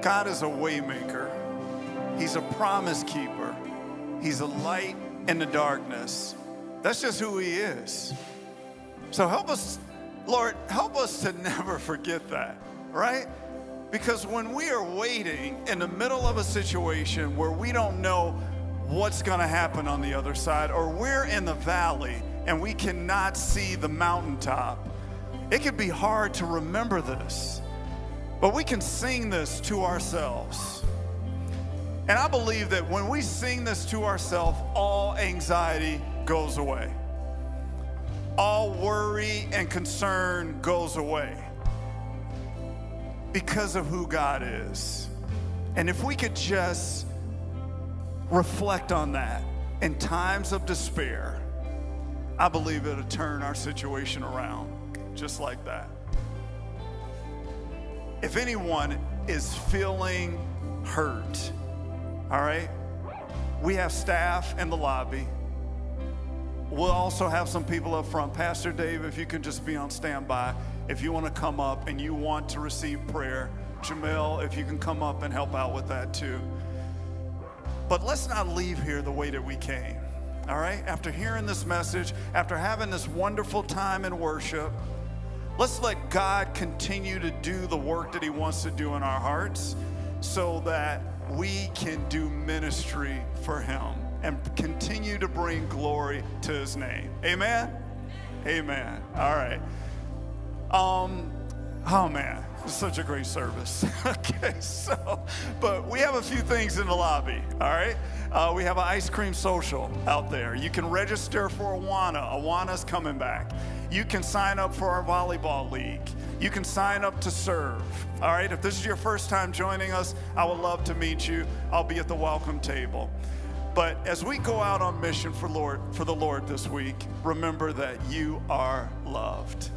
God is a waymaker. He's a promise keeper. He's a light in the darkness. That's just who he is. So help us, Lord, help us to never forget that, right? Because when we are waiting in the middle of a situation where we don't know what's going to happen on the other side, or we're in the valley and we cannot see the mountaintop, it can be hard to remember this. But we can sing this to ourselves. And I believe that when we sing this to ourselves, all anxiety goes away. All worry and concern goes away because of who God is. And if we could just reflect on that in times of despair, I believe it'll turn our situation around just like that. If anyone is feeling hurt, all right, we have staff in the lobby. We'll also have some people up front. Pastor Dave, if you can just be on standby. If you want to come up and you want to receive prayer, Jamil, if you can come up and help out with that too. But let's not leave here the way that we came. All right? After hearing this message, after having this wonderful time in worship, let's let God continue to do the work that He wants to do in our hearts so that we can do ministry for Him and continue to bring glory to His name. Amen? Amen. All right. Um, oh man, such a great service. okay, so, but we have a few things in the lobby, all right? Uh, we have an ice cream social out there. You can register for Awana. Awana's coming back. You can sign up for our volleyball league. You can sign up to serve. All right, if this is your first time joining us, I would love to meet you. I'll be at the welcome table. But as we go out on mission for Lord for the Lord this week, remember that you are loved.